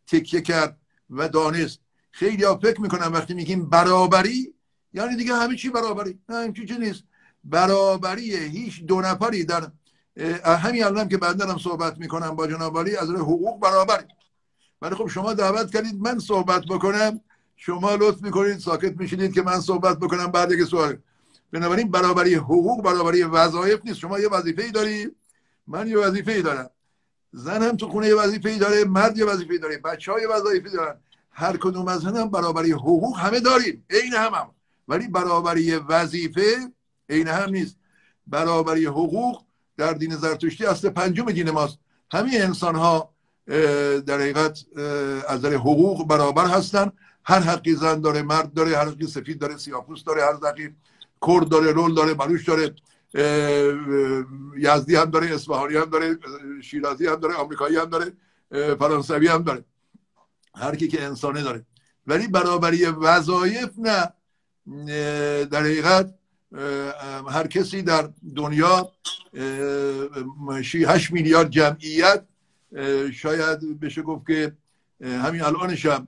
تکیه کرد و دانست. خیلی ها فکر می‌کنن وقتی میگیم برابری یعنی دیگه همه چی برابری. نه این چی نیست. برابری هیچ دو نفری در همین الان که بعدا هم صحبت می‌کنم با جناب از حقوق برابری ولی خب شما دعوت کردید من صحبت بکنم. شما لطف می‌کنید ساکت میشینید که من صحبت بکنم بعد که سوال. بنابراین برابری حقوق برابری وظایف نیست. شما یه وظیفه ای داری من یه وظیفه ای دارم. زن هم تو خونه یه وظیفه ای داره مرد یه وظیفه ای داره بچه های وظایفی دارن. هر کدوم از هم برابری حقوق همه داریم عین هم هم. ولی برابری وظیفه عین هم نیست. برابری حقوق در دین زرتشتی اصل پنجم دین ماست. همه انسان ها در حقیقت از در حقوق برابر هستن. هر حقی زن داره مرد داره هر حقی سفید داره سیاپوس داره هر حقی کرد داره رول داره بلوش داره یزدی هم داره اصفهانی هم داره شیرازی هم داره آمریکایی هم داره فرانسوی هم داره. هر کی که انسانه داره. ولی برابری وظایف نه. در حقیقت هر کسی در دنیا 8 میلیارد جمعیت شاید بشه گفت که همین الانش هم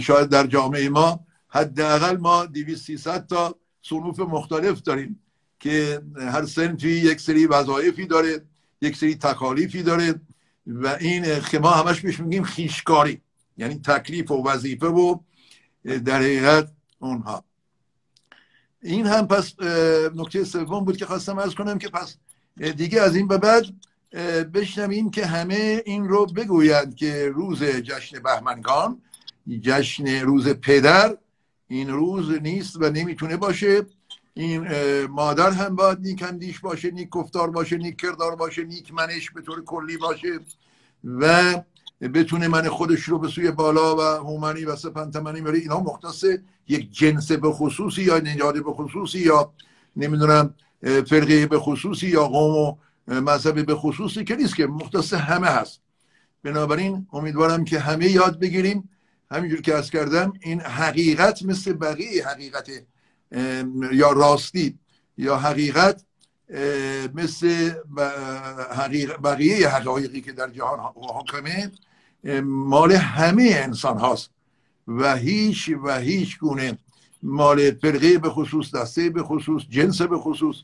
شاید در جامعه ما حداقل ما 200 تا صنوف مختلف داریم که هر سنفی یک سری وظایفی داره یک سری تکالیفی داره و این ما همش بهش میگیم خیشکاری یعنی تکلیف و وظیفه و در حقیقت اونها. این هم پس نکته سوم بود که خواستم از کنم که پس دیگه از این به بعد بشنویم که همه این رو بگویند که روز جشن بهمنگان جشن روز پدر این روز نیست و نمی‌تونه باشه. این مادر هم باید نیک اندیش باشه نیک گفتار باشه نیک کردار باشه نیک منش به طور کلی باشه. و بتونه من خودش رو به سوی بالا و هومنی و سپنتمنی بره. اینا مختص یک جنس به خصوصی یا نژاد به خصوصی یا نمی‌دونم فرقه به خصوصی یا قوم و مذهب به خصوصی که نیست که مختص همه هست. بنابراین امیدوارم که همه یاد بگیریم. همینجور که از کردم این حقیقت مثل بقیه حقیقت یا راستی یا حقیقت مثل بقیه حقایقی که در جهان حاکمه مال همه انسان هاست. و هیچ و هیچ گونه مال فرقه به خصوص دسته به خصوص جنس به خصوص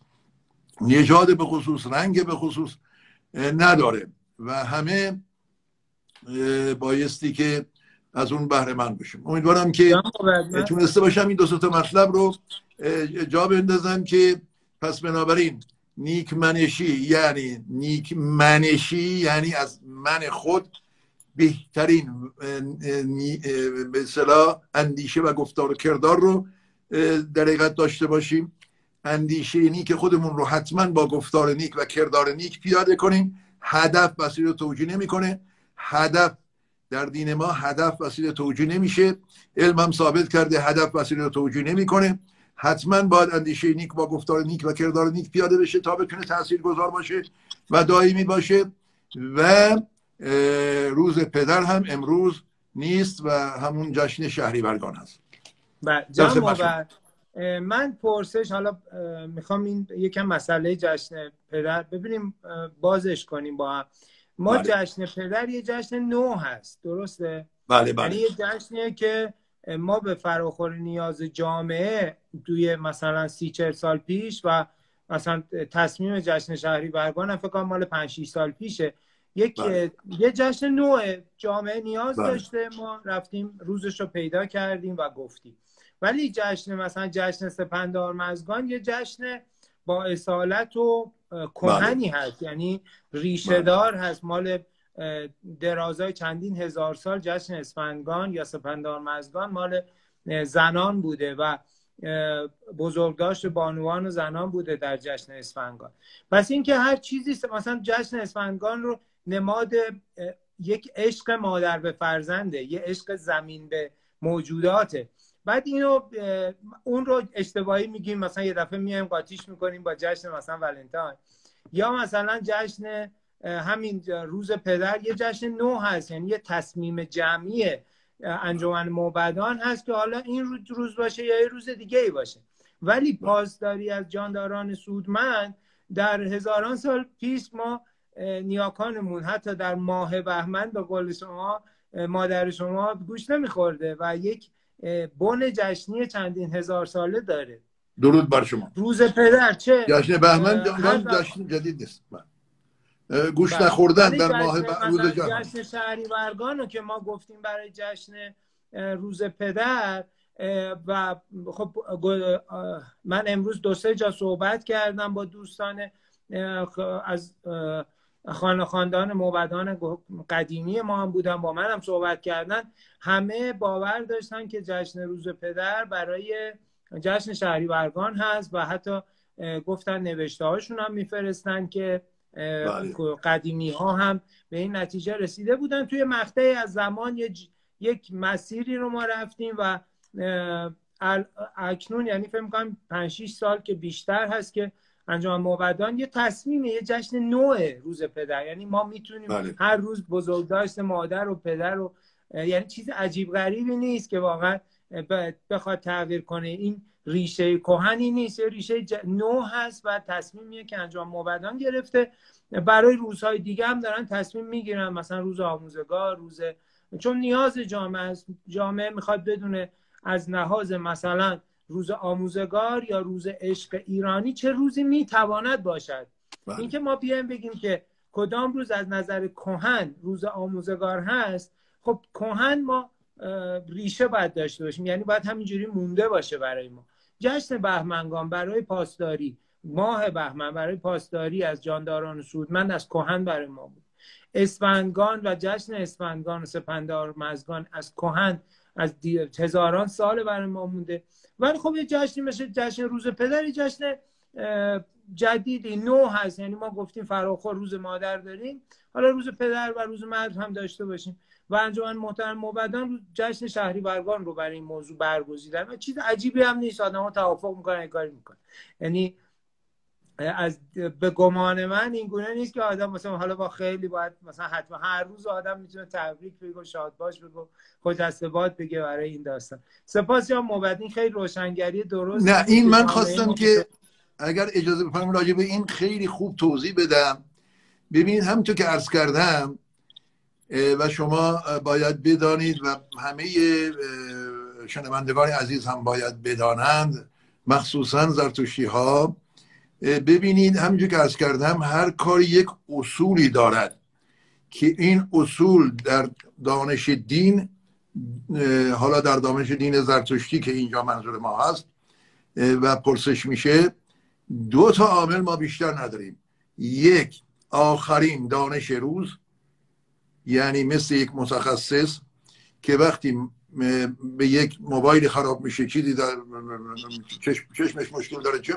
نژاد به خصوص رنگ به خصوص نداره. و همه بایستی که از اون بهره من بشیم. امیدوارم که تونسته باشم این دو تا مطلب رو جا بندازم که پس بنابراین نیک منشی یعنی نیک منشی یعنی از من خود بهترین به اندیشه و گفتار و کردار رو در حقیقت داشته باشیم. اندیشه نیک خودمون رو حتما با گفتار نیک و کردار نیک پیاده کنیم. هدف مسیر رو توجیه نمی‌کنه. هدف در دین ما هدف وسیله توجیه نمیشه. علم هم ثابت کرده هدف وسیله رو توجیه نمی‌کنه. حتما باید اندیشه نیک با گفتار نیک و کردار نیک پیاده بشه تا بتونه تاثیر گذار باشه و دائمی باشه. و روز پدر هم امروز نیست و همون جشن شهری برگان هست. و من پرسش حالا می‌خوام این یکم مسئله جشن پدر ببینیم بازش کنیم با هم. ما بله. جشن پدر یه جشن نو هست درسته؟ بله بله. یعنی یه جشنیه که ما به فراخور نیاز جامعه توی مثلا سی چل سال پیش و مثلا تصمیم جشن شهری برگان فکر کنم مال 5 سال پیشه. یک بله. یه جشن نوع جامعه نیاز بله. داشته ما رفتیم روزش رو پیدا کردیم و گفتیم ولی جشن مثلا جشن سپندار مزگان یه جشن با اصالت و کهنی بله. هست یعنی ریشه دار هست مال درازای چندین هزار سال جشن اسفندگان یا سپندار مزگان مال زنان بوده و بزرگداشت بانوان و زنان بوده در جشن اسفندگان پس اینکه هر چیزی مثلا جشن اسفندگان رو نماد یک عشق مادر به فرزنده یه عشق زمین به موجوداته. بعد اینو اون رو اشتباهی میگیم مثلا یه دفعه میایم قاطیش می‌کنیم با جشن مثلا ولنتاین. یا مثلا جشن همین روز پدر یه جشن نو هست یعنی یه تصمیم جمعی انجمن موبدان هست که حالا این روز باشه یا یه روز دیگه ای باشه. ولی پاسداری از جانداران سودمند در هزاران سال پیش ما نیاکانمون. حتی در ماه بهمن به قول شما مادر شما گوش نمیخورده و یک بن جشنی چندین هزار ساله داره. درود بر شما. روز پدر چه؟ جشن بهمن جشن جدید نیست. گوش بله. نخوردن در ماه روز جشن شهری برگان که ما گفتیم برای جشن روز پدر و خب من امروز دو سه جا صحبت کردم با دوستان از خانه خاندان موبدان قدیمی ما هم بودن با من هم صحبت کردن همه باور داشتن که جشن روز پدر برای جشن شهری برگان هست و حتی گفتن نوشته هاشون هم میفرستن که بله. قدیمی ها هم به این نتیجه رسیده بودن توی مقطعی از زمان یک مسیری رو ما رفتیم و اکنون یعنی فکر کنم 5 سال که بیشتر هست که انجام موبدان یه تصمیم یه جشن نوع روز پدر. یعنی ما می‌تونیم بله. هر روز بزرگداشت مادر و پدر و یعنی چیز عجیب غریبی نیست که واقعا بخواد تغییر کنه. این ریشه کهنی نیست یه ریشه نو هست و تصمیمیه که انجام موبدان گرفته. برای روزهای دیگه هم دارن تصمیم می‌گیرن. مثلا روز آموزگار روز چون نیاز جامعه است. جامعه می‌خواد بدونه از نهاز مثلا روز آموزگار یا روز عشق ایرانی چه روزی می‌تواند باشد؟ بله. اینکه ما بیایم بگیم که کدام روز از نظر کهن روز آموزگار هست خب کهن ما ریشه باید داشته باشیم. یعنی باید همینجوری مونده باشه برای ما. جشن بهمنگان برای پاسداری ماه بهمن برای پاسداری از جانداران سودمند از کهن برای ما بود. اسفندگان و جشن اسفندگان و سپندار مزگان از کهن از هزاران سال برای ما مونده. ولی خب یه جشنی مثل جشن روز پدر جشن جدیدی. نو هست. یعنی ما گفتیم فراخور روز مادر داریم. حالا روز پدر و روز مرد هم داشته باشیم. و انجمن محترم موبدان جشن شهری برگان رو برای این موضوع برگزیدن. و چیز عجیبی هم نیست. آدم ها توافق می‌کنن کاری می‌کنن. یعنی از به گمان من این گونه نیست که آدم مثلا حالا با خیلی باید مثلا حتما هر روز آدم می‌تونه تبریک بگه شاد باش بگو خجستباد بگه برای این داستان. سپاس یا مبدین خیلی روشنگری درست نه این من خواستم که اگر اجازه بفرمایید راجع به این خیلی خوب توضیح بدم. ببینید همونطور که عرض کردم و شما باید بدانید و همه شنوندگان عزیز هم باید بدانند مخصوصا زرتشتی ها ببینید همینجور که از کردم هر کاری یک اصولی دارد که این اصول در دانش دین حالا در دانش دین زرتشتی که اینجا منظور ما هست و پرسش میشه دو تا عامل ما بیشتر نداریم. یک آخرین دانش روز یعنی مثل یک متخصص که وقتی به یک موبایل خراب میشه چیزی در چشمش مشکل داره چه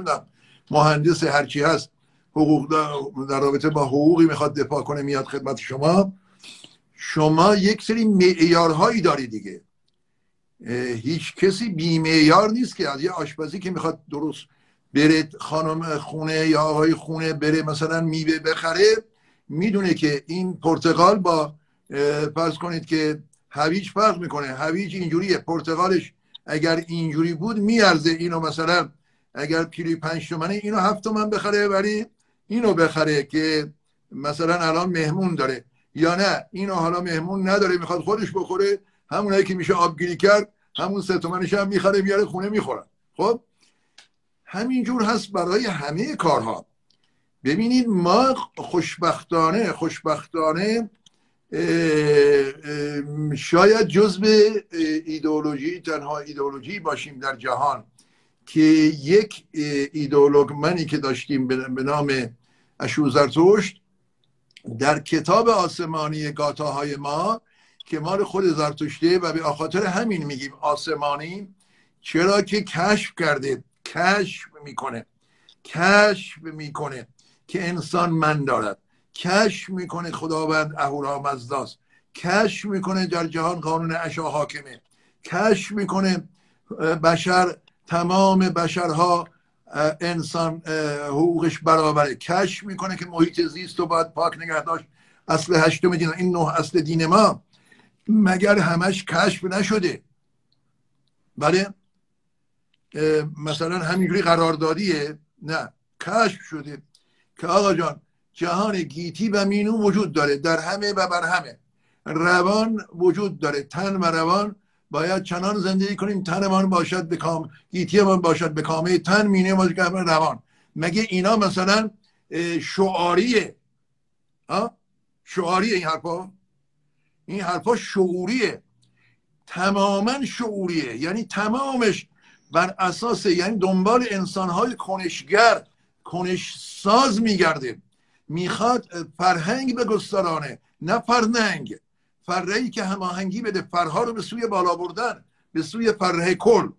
مهندس هرچی هست حقوق در رابطه با حقوقی می‌خواد دفاع کنه میاد خدمت شما. شما یک سری معیارهایی داری دیگه. هیچ کسی بیمعیار نیست که از یه آشپزی که می‌خواد درست بره خانم خونه یا آقای خونه بره مثلا میوه بخره می‌دونه که این پرتغال با فرض کنید که هویج فرق می‌کنه. هویج اینجوریه. پرتغالش اگر اینجوری بود میارزه اینو مثلا اگر کیلوی پنج تومنه اینو هفت تومن بخره ولی اینو بخره که مثلا الان مهمون داره. یا نه اینو حالا مهمون نداره می‌خواد خودش بخوره. همونایی که میشه آبگیری کرد همون سه تومنش هم می‌خره میاره خونه می‌خورن. خب؟ همینجور هست برای همه کارها. ببینید ما خوشبختانه خوشبختانه شاید جزء ایدئولوژی تنها ایدئولوژی باشیم در جهان. که یک ایدئولوگمنی که داشتیم به نام اشوزرتوشت در کتاب آسمانی گاتاهای ما که مال خود زرتشته و به خاطر همین میگیم آسمانی چرا که کشف کرده کشف می‌کنه کشف می‌کنه که انسان من دارد. کشف می‌کنه خداوند اهورامزداست. کشف می‌کنه در جهان قانون اشا حاکمه. کشف می‌کنه بشر تمام بشرها انسان حقوقش برابره کشف می‌کنه که محیط زیست رو باید پاک نگه داشت. اصل هشتم دین این نه اصل دین ما. مگر همش کشف نشده؟ بله. مثلا همینجوری قراردادیه؟ نه. کشف شده که آقا جان جهان گیتی و مینو وجود داره. در همه و بر همه. روان وجود داره. تن و روان باید چنان زندگی کنیم تنمان باشد به کام گیتی من باشد به کامه تن مینه باشد روان. مگه اینا مثلا شعاریه ها؟ شعاریه این حرفا؟ این حرفا شعوریه. تماما شعوریه. یعنی تمامش بر اساس یعنی دنبال انسانهای کنشگر کنش ساز میگرده. می‌خواد فرهنگ به گسترانه نه فرننگ. فرهی که هماهنگی بده فرها رو به سوی بالا بردن به سوی فرهی کل.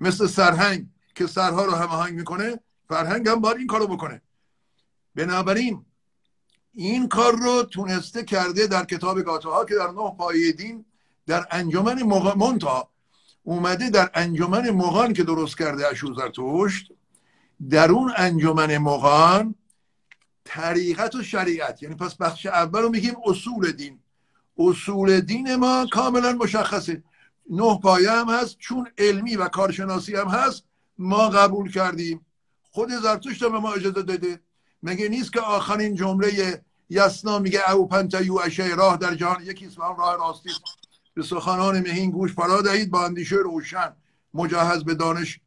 مثل سرهنگ که سرها رو هماهنگ می‌کنه فرهنگ هم باید این کارو بکنه. بنابراین این کار رو تونسته کرده در کتاب گاتاها که در نه پایه دین در انجمن مونتا اومده در انجمن مغان که درست کرده اشوزرتوشت در اون انجمن مغان طریقت و شریعت. یعنی پس بخش اول رو میگیم اصول دین. اصول دین ما کاملا مشخصه. نه پایه هم هست چون علمی و کارشناسی هم هست ما قبول کردیم. خود زرتشت به ما اجازه داده. مگه نیست که آخرین جمله یسنا میگه او پنتا یو اشه راه در جهان یکی اسم راه راستی. به سخنان مهین گوش فرا دهید با اندیشه روشن. مجهز به دانش.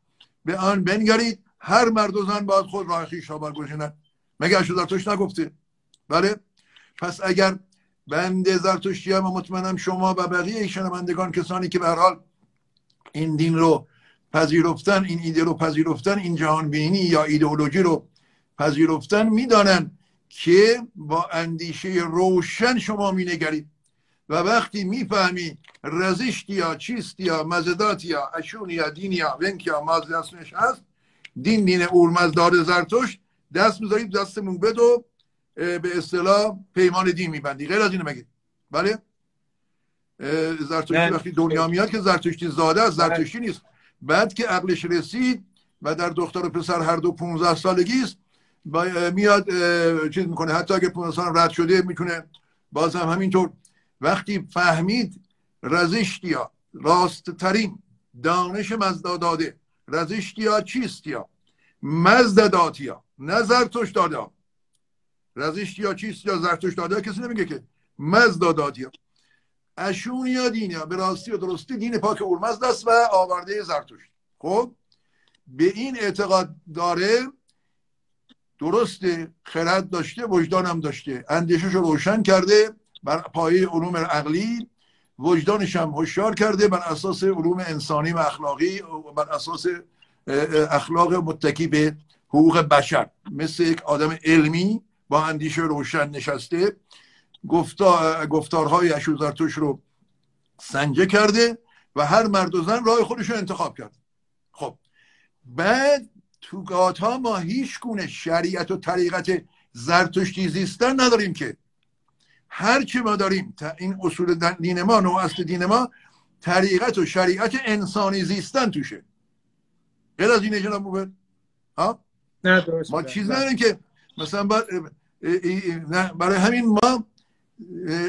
به آن بنگرید. هر مرد و زن باید خود راه خیش را برگزینند مگه زرتشت نگفته؟ بله. پس اگر بنده زرتشتی هم مطمئنم شما و بقیه شنوندگان کسانی که به حال این دین رو پذیرفتن این ایده رو پذیرفتن این جهان بینی یا ایدئولوژی رو پذیرفتن می‌دانن که با اندیشه روشن شما مینگرید. و وقتی می‌فهمی رزشت یا چیست یا مزدات یا اشون یا دین یا ونک یا مازدستش هست دین دین اورمزدار زرتشت دست می‌ذارید دست موبد و به اصطلاح پیمان دین میبندی. غیر از اینو مگه؟ بله؟ زرتشتی وقتی دنیا میاد که زرتشتی زاده است بله. زرتشتی نیست. بعد که عقلش رسید و در دختر و پسر هر دو 15 سالگی است میاد چیز می‌کنه. حتی اگه 15 سال رد شده می‌تونه باز هم همینطور. وقتی فهمید رزشتیا راست ترین دانش مزدا داده رزشتیا چیستیا؟ مزداداتیا نه زرتشت داده رزشت یا چیست یا زرتوش داده کسی نمیگه که. مزدا دادیا اشون یا دین به راستی و درستی دین پاک اورمزد است و آورده زرتوش خب؟ به این اعتقاد داره درست خرد داشته وجدانم داشته. اندیشش رو روشن کرده بر پایه علوم عقلی وجدانش هم هوشیار کرده بر اساس علوم انسانی و اخلاقی بر اساس اخلاق متکی به حقوق بشر. مثل یک آدم علمی با اندیشه روشن نشسته گفتار گفتارهای اشوزرتوش رو سنجه کرده و هر مرد و زن راه خودش رو انتخاب کرد. خب بعد تو ها ما هیچ گونه شریعت و طریقت زرتشتی زیستن نداریم که. هر چی ما داریم این اصول دین ما نوع اصل دین ما طریقت و شریعت انسانی زیستن توشه. غیر از این جناب ها؟ ما چیز نداریم که مثلا برای همین ما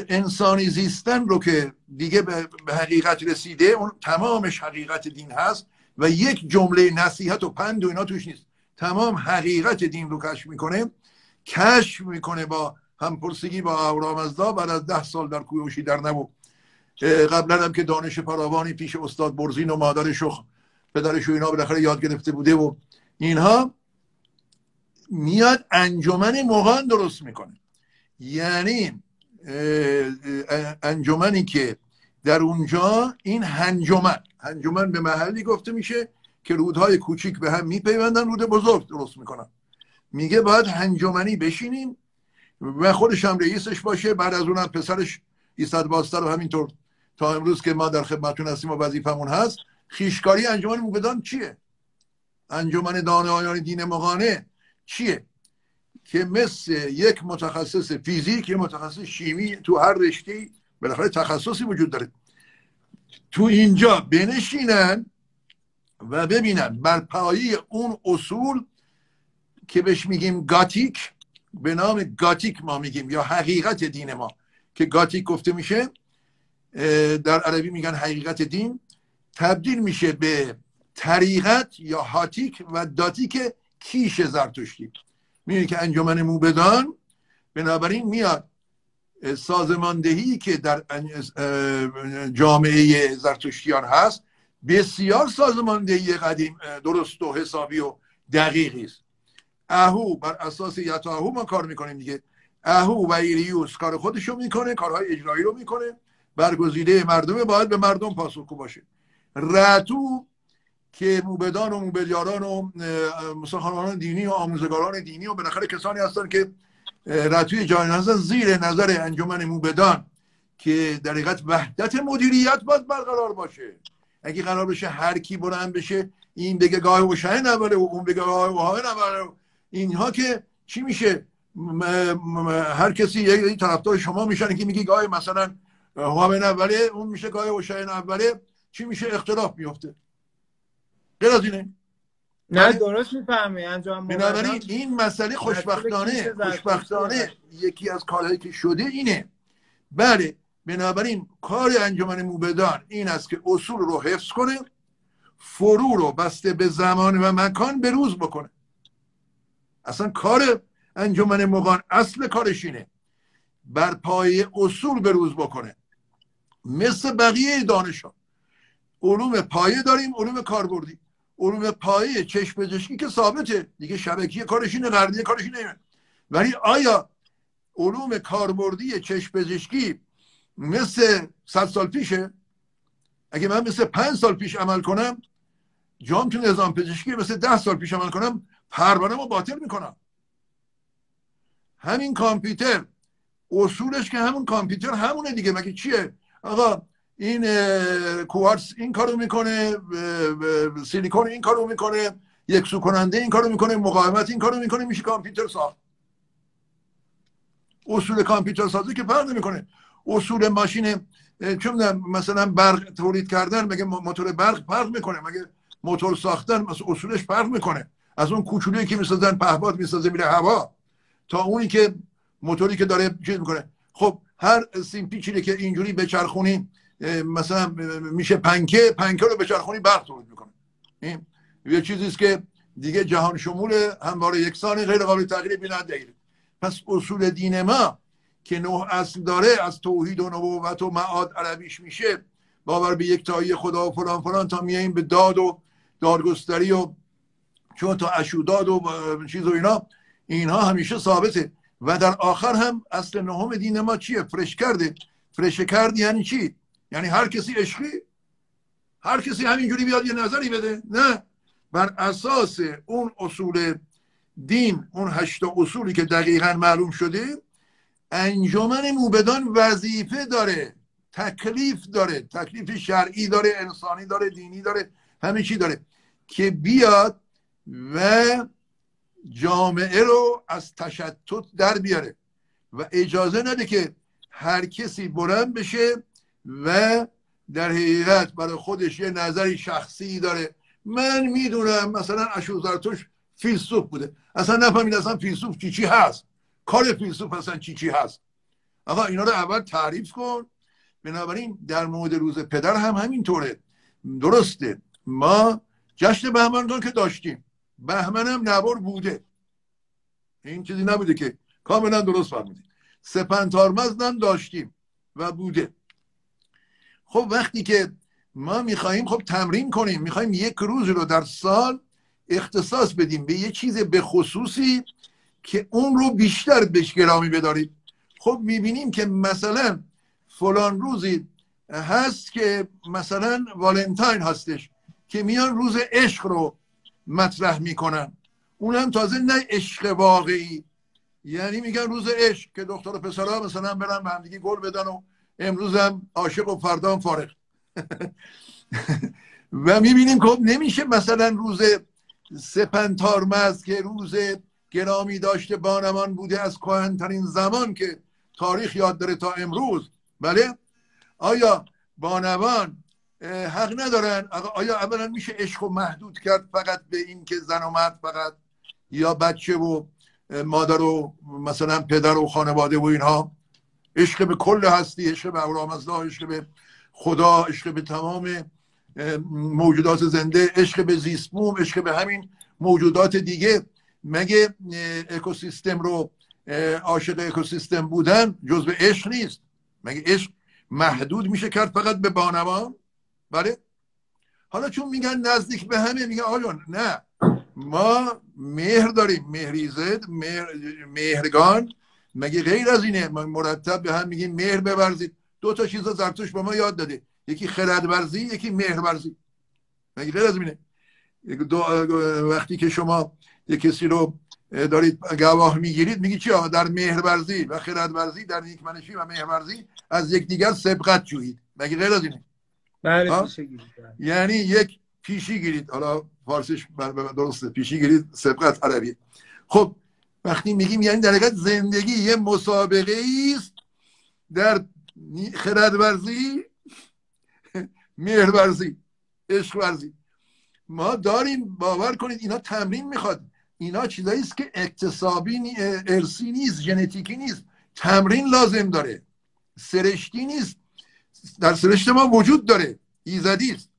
انسانی زیستن رو که دیگه به حقیقت رسیده اون تمامش حقیقت دین هست و یک جمله نصیحت و پند و اینا توش نیست. تمام حقیقت دین رو کشف می‌کنه کشف می‌کنه با همپرسگی با اورامزدا بعد از ده سال در کوی در نبو قبلا هم که دانش فراوانی پیش استاد برزین و مادرش و پدرش و اینا بالاخره یاد گرفته بوده و اینها. میاد انجمن مغان درست می‌کنه. یعنی انجمنی که در اونجا این هنجمن هنجمن به محلی گفته میشه که رودهای کوچیک به هم میپیوندن رود بزرگ درست می‌کنن. میگه باید هنجمنی بشینیم و خودش هم رئیسش باشه بعد از اونم پسرش ایستاد باستر و همینطور. تا امروز که ما در خدمتون هستیم و وظیفمون هست خیشکاری انجمن موبدان چیه؟ انجمن دانه آیان دین مغانه چیه؟ که مثل یک متخصص فیزیک یه متخصص شیمی تو هر رشته بالاخره تخصصی وجود داره. تو اینجا بنشینن و ببینن بر پایه اون اصول که بهش میگیم گاتیک به نام گاتیک ما میگیم یا حقیقت دین ما. که گاتیک گفته میشه در عربی میگن حقیقت دین. تبدیل میشه به طریقت یا هاتیک و داتیک کیش زرتشتی. می‌بینی که انجمن موبدان بنابراین میاد. سازماندهی که در جامعه زرتشتیان هست بسیار سازماندهی قدیم درست و حسابی و دقیقی است. اهو بر اساس یتاهو ما کار می‌کنیم دیگه. اهو و ایریوس کار خودشو می‌کنه کارهای اجرایی رو می‌کنه. برگزیده مردم باید به مردم پاسخگو باشه. رتو که موبدان و موبدیاران و مسخران دینی و آموزگاران دینی و بالاخره کسانی هستن که رتوی جهانی هستن زیر نظر انجمن موبدان که در حقیقت وحدت مدیریت باید برقرار باشه. اگه قرار بشه هر کی بلند بشه این بگه گاه و شه نبره و اون بگه گاه و نبره. اینها که چی میشه؟ هر کسی یک طرفدار شما میشن که میگی گاه مثلا هوام اوله اون میشه گاه و شه اوله چی میشه؟ اختلاف میفته غیر از اینه. نه بله. درست می‌فهمی انجام بنابراین این مسئله خوشبختانه خوشبختانه یکی از کارهایی که شده اینه. بله بنابراین کار انجمن موبدان این است که اصول رو حفظ کنه فرو رو بسته به زمان و مکان به روز بکنه. اصلا کار انجمن مغان اصل کارش اینه. بر پای اصول به روز بکنه. مثل بقیه دانش ها علوم پایه داریم علوم کاربردی. علوم پایه چشم پزشکی که ثابته. دیگه شبکیه کارش اینه قرنیه کارش اینه. ولی آیا علوم کاربردی چشم پزشکی مثل صد سال پیشه؟ اگه من مثل پنج سال پیش عمل کنم جام تو نظام پزشکی مثل ده سال پیش عمل کنم پروانه رو باطل می‌کنم. همین کامپیوتر اصولش که همون کامپیوتر همونه دیگه. مگه چیه؟ آقا این کوارتز این کارو می‌کنه سیلیکون این کارو می‌کنه یک سو کننده این کارو می‌کنه مقاومت این کارو می‌کنه میشه کامپیوتر ساخت اصول کامپیوتر سازی که فرق نمی‌کنه. اصول ماشین چون مثلا برق تولید کردن مگه موتور برق فرق می‌کنه؟ مگه موتور ساختن اصولش فرق می‌کنه؟ از اون کوچولی که می‌سازن پهپاد می‌سازه میره هوا. تا اونی که موتوری که داره چیز می‌کنه. خب هر سیمپیچی که اینجوری بچرخونی مثلا میشه پنکه پنکه رو بچرخونی برق تولید می‌کنه. این یه چیزیست که دیگه جهان شمول همواره یکسانی غیر قابل تغییر بی پس اصول دین ما که نه اصل داره از توحید و نبوت و معاد عربیش میشه باور به یک تایی خدا و فلان فلان تا میاییم به داد و دادگستری و چون تا اشوداد و چیز و اینا اینها همیشه ثابته. و در آخر هم اصل نهم دین ما چیه؟ فرش کرده فرش کرد یعنی چی؟ یعنی هر کسی عشقی هر کسی همینجوری بیاد یه نظری بده. نه. بر اساس اون اصول دین اون هشت اصولی که دقیقا معلوم شده انجمن موبدان وظیفه داره تکلیف داره تکلیف شرعی داره انسانی داره دینی داره همه چی داره که بیاد و جامعه رو از تشتت در بیاره. و اجازه نده که هر کسی بلند بشه و در حقیقت برای خودش یه نظری شخصی داره. من می‌دونم مثلا اشوزرتوش فیلسوف بوده. اصلا نفهمید اصلا فیلسوف چی چی هست. کار فیلسوف اصلا چی چی هست. آقا اینا رو اول تعریف کن. بنابراین در مورد روز پدر هم همینطوره. درسته. ما جشن بهمن که داشتیم. بهمن هم بوده. این چیزی نبوده که. کاملا درست فرمودید سپنتارمزد هم داشتیم و بوده. خب وقتی که ما می‌خواهیم خب تمرین کنیم. می‌خواهیم یک روز رو در سال اختصاص بدیم به یه چیز به خصوصی که اون رو بیشتر بهش گرامی بداریم. خب می‌بینیم که مثلا فلان روزی هست که مثلا والنتاین هستش که میان روز عشق رو مطرح می‌کنن. اونم تازه نه عشق واقعی. یعنی میگن روز عشق که دختر و پسرها مثلا برن به همدیگه گل بدن و امروز هم عاشق و فردا هم فارغ. و می‌بینیم که خب نمیشه مثلا روز سپنتارمز که روز گرامی داشته بانمان بوده از کهنترین زمان که تاریخ یاد داره تا امروز. بله؟ آیا بانوان حق ندارن؟ آیا اولا میشه عشق و محدود کرد فقط به این که زن و مرد فقط یا بچه و مادر و مثلا پدر و خانواده و اینها؟ عشق به کل هستی عشق به اورامزدا عشق به خدا عشق به تمام موجودات زنده عشق به زیسبوم عشق به همین موجودات دیگه. مگه اکوسیستم رو عاشق اکوسیستم بودن جزء عشق نیست؟ مگه عشق محدود میشه کرد فقط به بانوان بله. حالا چون میگن نزدیک به همه میگن آقا نه. ما مهر داریم. مهریزد مهر، مهرگان مگه غیر از اینه؟ ما مرتب به هم میگیم مهر بورزید دو تا چیز زرتوش به ما یاد داده یکی خرد ورزی یکی مهر ورزی مگه غیر از اینه؟ وقتی که شما یه کسی رو دارید گواه می‌گیرید میگی چی در مهرورزی و خردورزی در نیکمنشی و مهرورزی از یکدیگر سبقت جویید. مگه غیر از اینه؟ بله یعنی یک پیشی گیرید. حالا فارسیش درسته. پیشی گیرید سبقت عربی. خب وقتی میگیم یعنی در حقیقت زندگی یه مسابقه است در خردورزی مهرورزی عشق ورزی ما داریم باور کنید اینا تمرین می‌خواد. اینا چیزایی است که اکتسابی ارسی نیست ژنتیکی نیست. تمرین لازم داره. سرشتی نیست. در سرشت ما وجود داره. ایزدی است.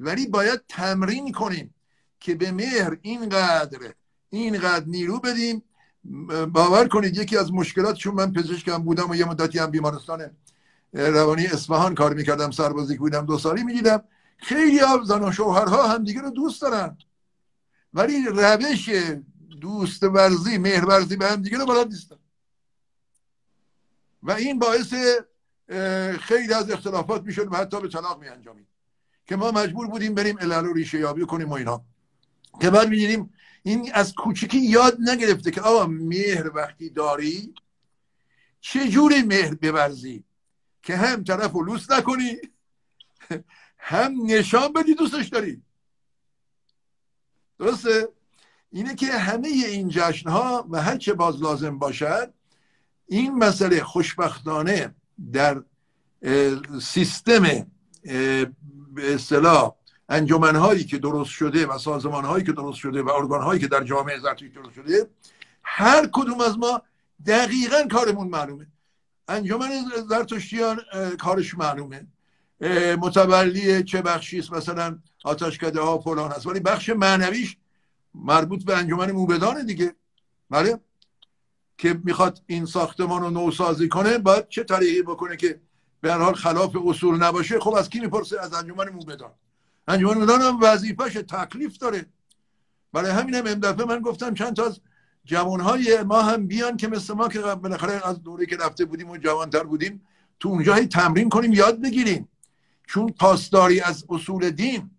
ولی باید تمرین کنیم که به مهر اینقدر اینقدر نیرو بدیم باور کنید یکی از مشکلات چون من پزشکم بودم و یه مدتی هم بیمارستان روانی اصفهان کار می‌کردم سربازی بودم دو سالی می‌دیدم. خیلی از زن و شوهرها هم دیگه رو دوست دارن. ولی روش دوست ورزی مهر ورزی به هم دیگه رو بلد نیستن. و این باعث خیلی از اختلافات می‌شد و حتی به طلاق می انجامید که ما مجبور بودیم بریم علل و ریشه یابی کنیم و اینا. که بعد می‌دیدیم این از کوچکی یاد نگرفته که آقا مهر وقتی داری چه جوری مهر بورزی؟ که هم طرف رو لوس نکنی هم نشان بدی دوستش داری. درسته؟ اینه که همه این جشن ها و هر چه باز لازم باشد این مسئله خوشبختانه در سیستم به اصطلاح انجمن هایی که درست شده و سازمان هایی که درست شده و ارگان هایی که در جامعه زرتشتی درست شده هر کدوم از ما دقیقا کارمون معلومه. انجمن زرتشتیان کارش معلومه. متولی چه بخشی است؟ مثلا آتشکده ها فلان است. ولی بخش معنویش مربوط به انجمن موبدان دیگه. بله؟ که می‌خواد این ساختمان رو نوسازی کنه باید چه طریقی بکنه که به هر حال خلاف اصول نباشه؟ خب از کی می‌پرسه؟ از انجمن موبدان. انجمن موبدان هم وظیفش تکلیف داره. برای همین هم دفعه من گفتم چند تا از جوانهای ما هم بیان که مثل ما که بالاخره از دوره که رفته بودیم و جوانتر بودیم تو اونجا تمرین کنیم یاد بگیریم. چون پاسداری از اصول دین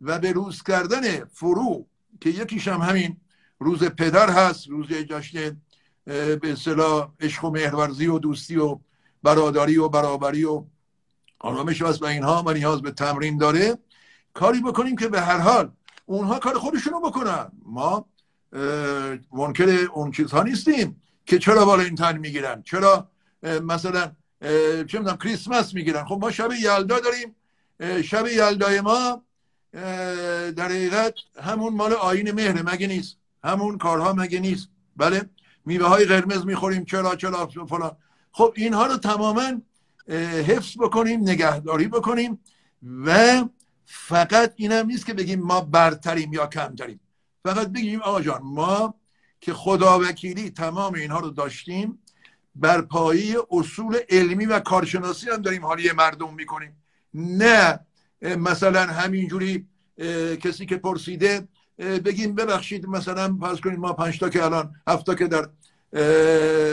و به روز کردن فرو که یکیش هم همین روز پدر هست روز جشن به اصطلاح عشق و مهرورزی و دوستی و برادری و برابری و آرامش و اینها و نیاز به تمرین داره. کاری بکنیم که به هر حال اونها کار خودشونو بکنن. ما منکر اون چیزها نیستیم که چرا والنتاین می‌گیرن؟ چرا مثلا چه می‌دونم کریسمس می‌گیرن؟ خب ما شب یلدا داریم. شب یلدای ما در حقیقت همون مال آین مهره مگه نیست؟ همون کارها مگه نیست؟ بله میوه های قرمز می‌خوریم چرا چرا فلان. خب اینها رو تماما حفظ بکنیم نگهداری بکنیم و فقط اینم نیست که بگیم ما برتریم یا کمتریم. فقط بگیم آقا جان ما که خدا وکیلی تمام اینها رو داشتیم بر پایه اصول علمی و کارشناسی هم داریم حالی مردم می‌کنیم. نه مثلا همینجوری کسی که پرسیده بگیم ببخشید مثلا فرض کنید ما پنج تا که الان هفت که در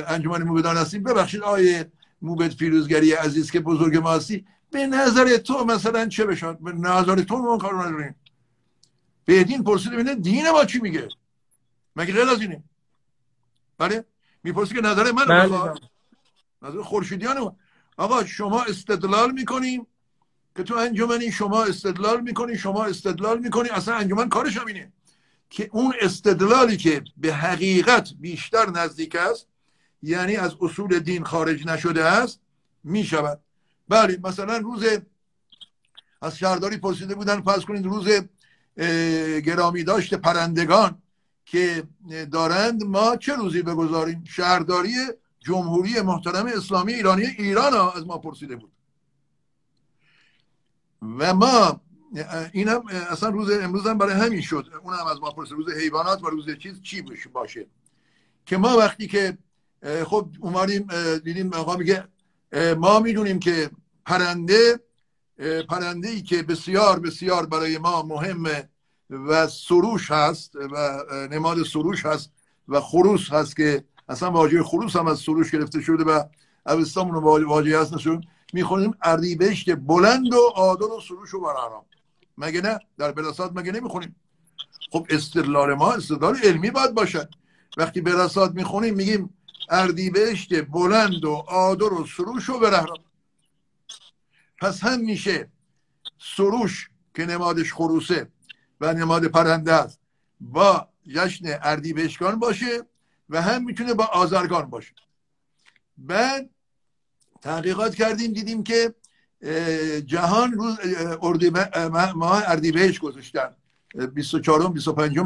انجمن موبدان هستیم ببخشید آیه موبد فیروزگری عزیز که بزرگ ما هستی به نظر تو مثلا چه بشن؟ به نظر تو ما کار نداریم. به دین پرسید ببینه دین ما چی میگه؟ مگه غیر از اینه؟ بله؟ می‌پرسی که نظر من بله نظر خورشیدیان آقا شما استدلال می‌کنیم که تو انجمنی شما استدلال می‌کنی شما استدلال می‌کنی. اصلا انجمن کارش همینه که اون استدلالی که به حقیقت بیشتر نزدیک است یعنی از اصول دین خارج نشده است می‌شود. بله مثلا روز از شهرداری پرسیده بودن فرض کنید روز گرامی داشت پرندگان که دارند ما چه روزی بگذاریم؟ شهرداری جمهوری محترم اسلامی ایرانی ایران از ما پرسیده بود. و ما این هم اصلا روز امروز هم برای همین شد. اون هم از ما پرسید روز حیوانات و روز چیز چی باشه. که ما وقتی که خب اومدیم دیدیم آقا میگه ما می‌دونیم که پرنده پرنده ای که بسیار بسیار برای ما مهمه و سروش هست و نماد سروش هست و خروس هست که اصلا واژه خروس هم از سروش گرفته شده و اوستامون واژه هست نشون. می‌خونیم اردیبهشت بلند و عادل و سروش و برارام مگه نه؟ در براسات مگه نمی‌خونیم؟ خب استدلال ما استدلال علمی باید باشد. وقتی براسات می‌خونیم میگیم اردیبهشت بلند و عادل و سروش و برهرام پس هم میشه سروش که نمادش خروسه و نماد پرنده است با جشن اردیبهشتگان باشه و هم می‌تونه با آزرگان باشه. بعد تحقیقات کردیم دیدیم که جهان روز ماه اردیبهشت گذاشتن. 24 25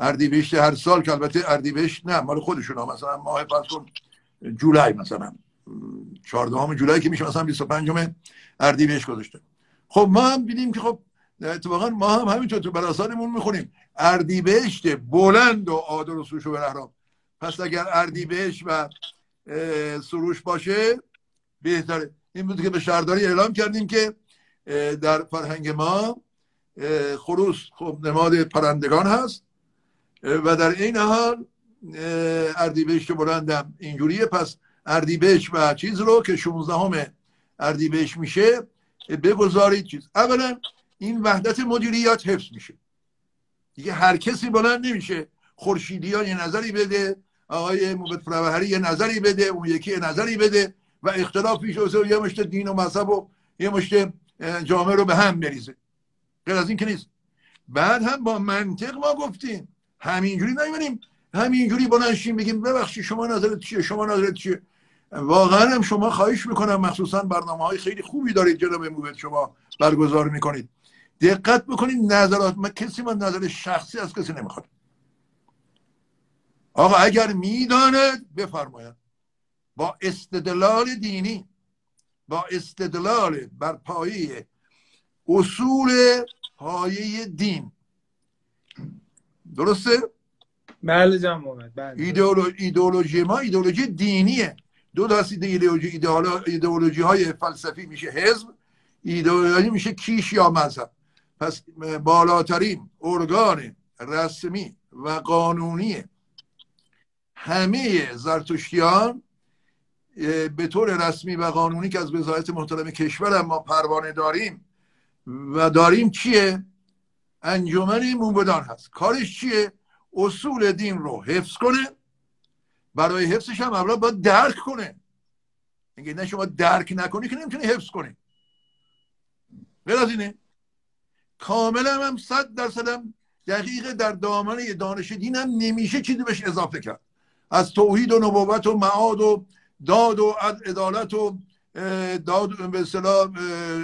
اردیبهشت هر سال که البته اردیبهشت نه مال خودشون هم مثلا ماه فرض جولای مثلا. 14 جولای که میشه مثلا 25 اردیبهشت گذاشته. خب ما هم دیدیم که خب اتفاقا ما هم همینطور تو براسانمون می‌خونیم. اردیبهشت بلند و عادل و سروش و برهرام. پس اگر اردیبهشت و سروش باشه بهتره. این بود که به شهرداری اعلام کردیم که در فرهنگ ما خروس خب نماد پرندگان هست و در این حال اردیبهشت بلندم اینجوریه. پس اردیبهشت و چیز رو که 16 همه اردیبهشت میشه بگذارید چیز. اولا این وحدت مدیریت حفظ میشه. دیگه هر کسی بلند نمیشه. خورشیدی ها یه نظری بده آقای موبت فروهری یه نظری بده اون یکی یه نظری بده و اختلاف پیش و یه مشت دین و مذهب و یه مشت جامعه رو به هم بریزه. غیر از این که نیست. بعد هم با منطق ما گفتیم. همینجوری نمی‌بینیم همینجوری بلنشیم بگیم ببخشید شما نظرت چیه؟ شما نظرت چیه؟ واقعا هم شما خواهش می‌کنم مخصوصا برنامه های خیلی خوبی دارید جناب موبت شما برگزار می‌کنید. دقت بکنید نظرات. من کسی من نظر شخصی از کسی نمی‌خواد آقا اگر می‌داند بفرماید. با استدلال دینی با استدلال بر پایه اصول پایه دین. درسته؟ بله جناب بله. ایدئولوژی ما ایدئولوژی دینیه. دو دست ایدئولوژی ایدئولوژی های فلسفی میشه حزب ایدئولوژی میشه کیش یا مذهب. پس بالاترین ارگان رسمی و قانونی همه زرتشتیان به طور رسمی و قانونی که از وزارت محترم کشور ما پروانه داریم و داریم چیه؟ انجمن موبدان هست. کارش چیه؟ اصول دین رو حفظ کنه برای حفظش هم اولا باید درک کنه. اگه نه شما درک نکنی که نمی‌تونی حفظ کنی. غیر از اینه. کاملا هم صد درصد هم دقیق در دامنه دانش دین هم نمیشه چیزی بهش اضافه کرد. از توحید و نبوت و معاد و داد و عدالت و داد به اصطلاح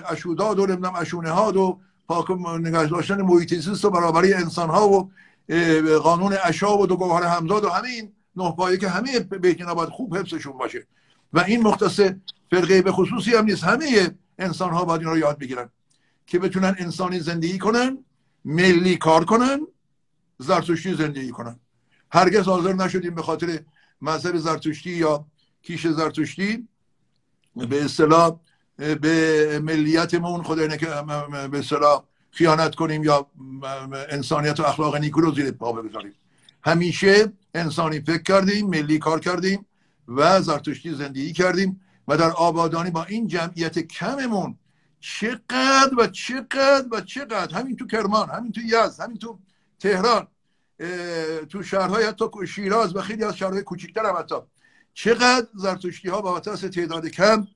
اشوداد و نمی‌دونم اشونه ها و پاک نگاه داشتن محیط و برابری انسان ها و قانون اشا و دو گوهر همزاد و همین نه پایه که همه بیت باید خوب حفظشون باشه. و این مختص فرقه به خصوصی هم نیست. همه انسان ها باید این رو یاد بگیرن که بتونن انسانی زندگی کنن ملی کار کنن زرتشتی زندگی کنن. هرگز حاضر نشدیم به خاطر مذهب زرتشتی یا کیش زرتشتی. به اصطلاح به ملیتمون اینه که به صلاح خیانت کنیم یا انسانیت و اخلاق نیکو رو زیر پا بگذاریم. همیشه انسانی فکر کردیم ملی کار کردیم و زرتشتی زندگی کردیم و در آبادانی با این جمعیت کممون چقدر و چقدر و چقدر همین تو کرمان همین تو یزد همین تو تهران تو شهرهای حتی شیراز و خیلی از شهرهای کوچکتر هم حتی چقدر زرتشتی ها با از تعداد کم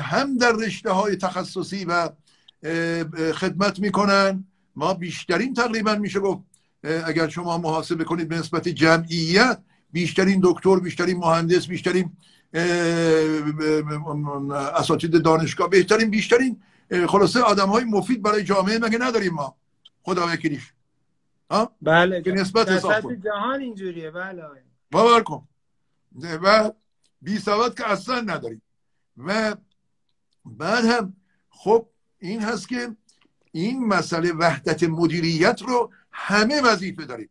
هم در رشته های تخصصی و خدمت می‌کنن. ما بیشترین تقریبا میشه گفت اگر شما محاسبه کنید به نسبت جمعیت بیشترین دکتر بیشترین مهندس بیشترین اساتید دانشگاه بهترین بیشترین خلاصه آدم های مفید برای جامعه مگه نداریم ما؟ خدا وکیلیش بله به نسبت حساب جهان اینجوریه بله. باور کن. و بی سواد که اصلا نداریم. و بعد هم خب این هست که این مسئله وحدت مدیریت رو همه وظیفه داریم.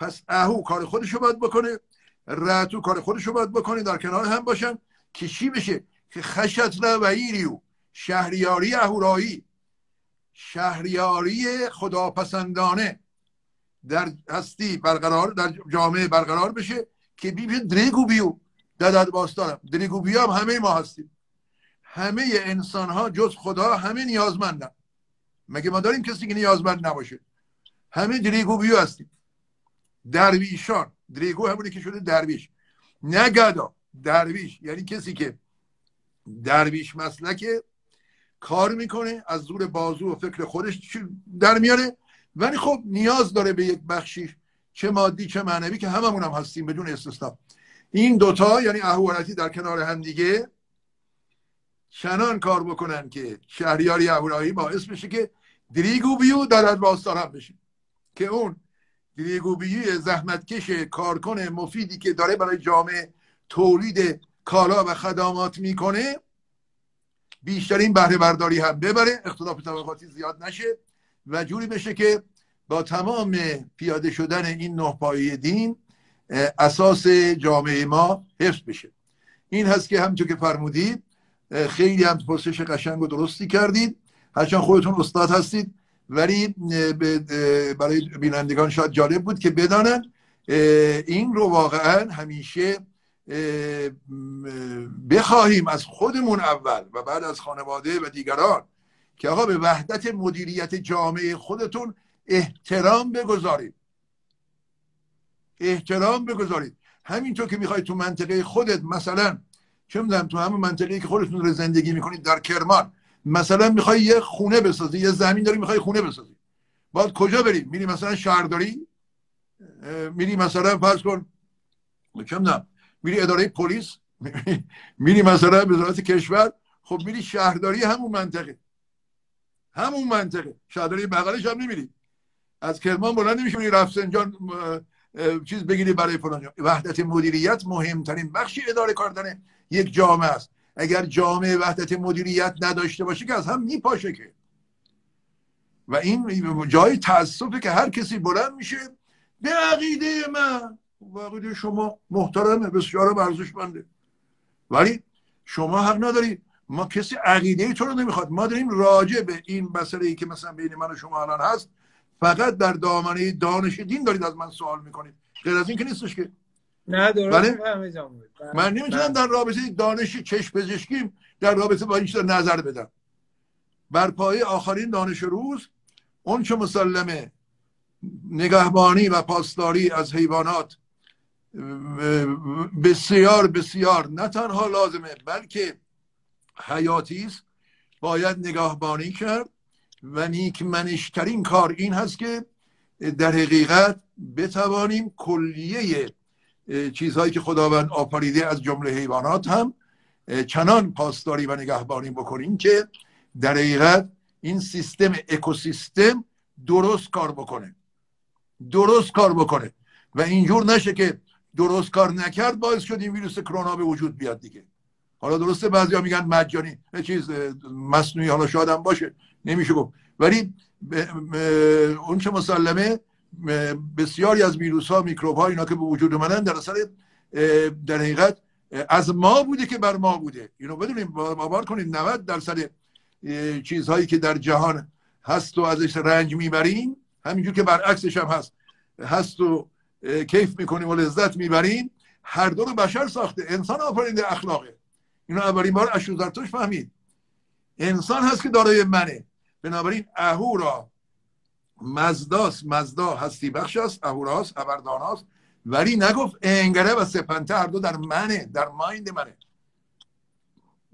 پس اهو کار خودشو باید بکنه رتو کار خودشو باید بکنه در کنار هم باشن که چی بشه؟ که خشت و ایریو شهریاری اهورایی. شهریاری خداپسندانه در هستی برقرار در جامعه برقرار بشه که بی دریگو بیو دادد باستانم. دریگو بیو هم همه ما هستیم. همه انسان ها جز خدا همه نیازمندن. مگه ما داریم کسی که نیازمند نباشه؟ همه دریگو بیو هستیم. درویشان. دریگو همونی که شده درویش. نگدا درویش. یعنی کسی که درویش مسلکه کار می‌کنه از زور بازو و فکر خودش در میاره. ولی خب نیاز داره به یک بخشی چه مادی چه معنوی که هممون هم هستیم بدون استثنا. این دوتا یعنی اهورتی در کنار هم دیگه چنان کار بکنن که شهریاری اهورایی باعث بشه که دریگو بیو در باستان هم بشه. که اون دریگو بیو زحمتکش کارکن مفیدی که داره برای جامعه تولید کالا و خدمات می‌کنه بیشترین بهره برداری هم ببره. اختلاف طبقاتی زیاد نشه و جوری بشه که با تمام پیاده شدن این نه دین اساس جامعه ما حفظ بشه. این هست که همونطور که فرمودید خیلی هم پرسش قشنگ و درستی کردید. هرچند خودتون استاد هستید. ولی برای بینندگان شاید جالب بود که بدانند این رو واقعا همیشه بخواهیم از خودمون اول و بعد از خانواده و دیگران که آقا به وحدت مدیریت جامعه خودتون احترام بگذارید. احترام بگذارید. همینطور که می‌خواید تو منطقه خودت مثلا چه می‌دونم تو همون منطقه که خودتون رو زندگی می‌کنید در کرمان مثلا می‌خوای یه خونه بسازی یه زمین داری می‌خوای خونه بسازی. باید کجا بری؟ میری مثلا شهرداری؟ میری مثلا فرض کن چه میری اداره پلیس؟ میری مثلا وزارت کشور؟ خب میری شهرداری همون منطقه. همون منطقه. شهرداری بغلش هم نمیری. از کرمان بلند نمیشه میری رفسنجان چیز بگیری برای فلان وحدت مدیریت مهمترین بخشی اداره کردن یک جامعه است. اگر جامعه وحدت مدیریت نداشته باشه که از هم میپاشه که. و این جای تاسفه که هر کسی بلند میشه به عقیده من. عقیده شما محترمه بسیار ارزشمنده. ولی شما حق ندارید ما کسی عقیده تو رو نمی‌خواد. ما داریم راجع به این مسئله ای که مثلا بین من و شما الان هست فقط در دامنه دانش دین دارید از من سوال می‌کنید. غیر از این که نیستش که. نه درست من نمی‌تونم در رابطه دانش چشم پزشکیم در رابطه با این نظر بدم. بر پایه آخرین دانش روز اون چه مسلمه نگهبانی و پاسداری از حیوانات بسیار بسیار نه تنها لازمه بلکه حیاتی است. باید نگاهبانی کرد و نیکمنشترین کار این هست که در حقیقت بتوانیم کلیه چیزهایی که خداوند آفریده از جمله حیوانات هم چنان پاسداری و نگهبانی بکنیم که در حقیقت این سیستم اکوسیستم درست کار بکنه. درست کار بکنه. و اینجور نشه که درست کار نکرد باعث شد این ویروس کرونا به وجود بیاد دیگه. حالا درسته بعضیا میگن مجانی چیز مصنوعی حالا شاید هم باشه نمیشه گفت. ولی اون چه مسلمه بسیاری از ویروس ها میکروب ها اینا که به وجود اومدن در اثر در حقیقت از ما بوده که بر ما بوده. اینو بدونیم باور کنید 90 درصد چیزهایی که در جهان هست و ازش رنج می‌بریم همینجور که برعکسش هم هست هست و کیف می‌کنیم و لذت می‌بریم هر دو رو بشر ساخته. انسان آفرینده اخلاقه. اینو اولین بار اشوزرتوش فهمید. انسان هست که دارای منه. بنابراین اهورا مزداست مزدا هستی بخش است اهوراست ابرداناست. ولی نگفت انگره و سپنته هر دو در منه در مایند منه.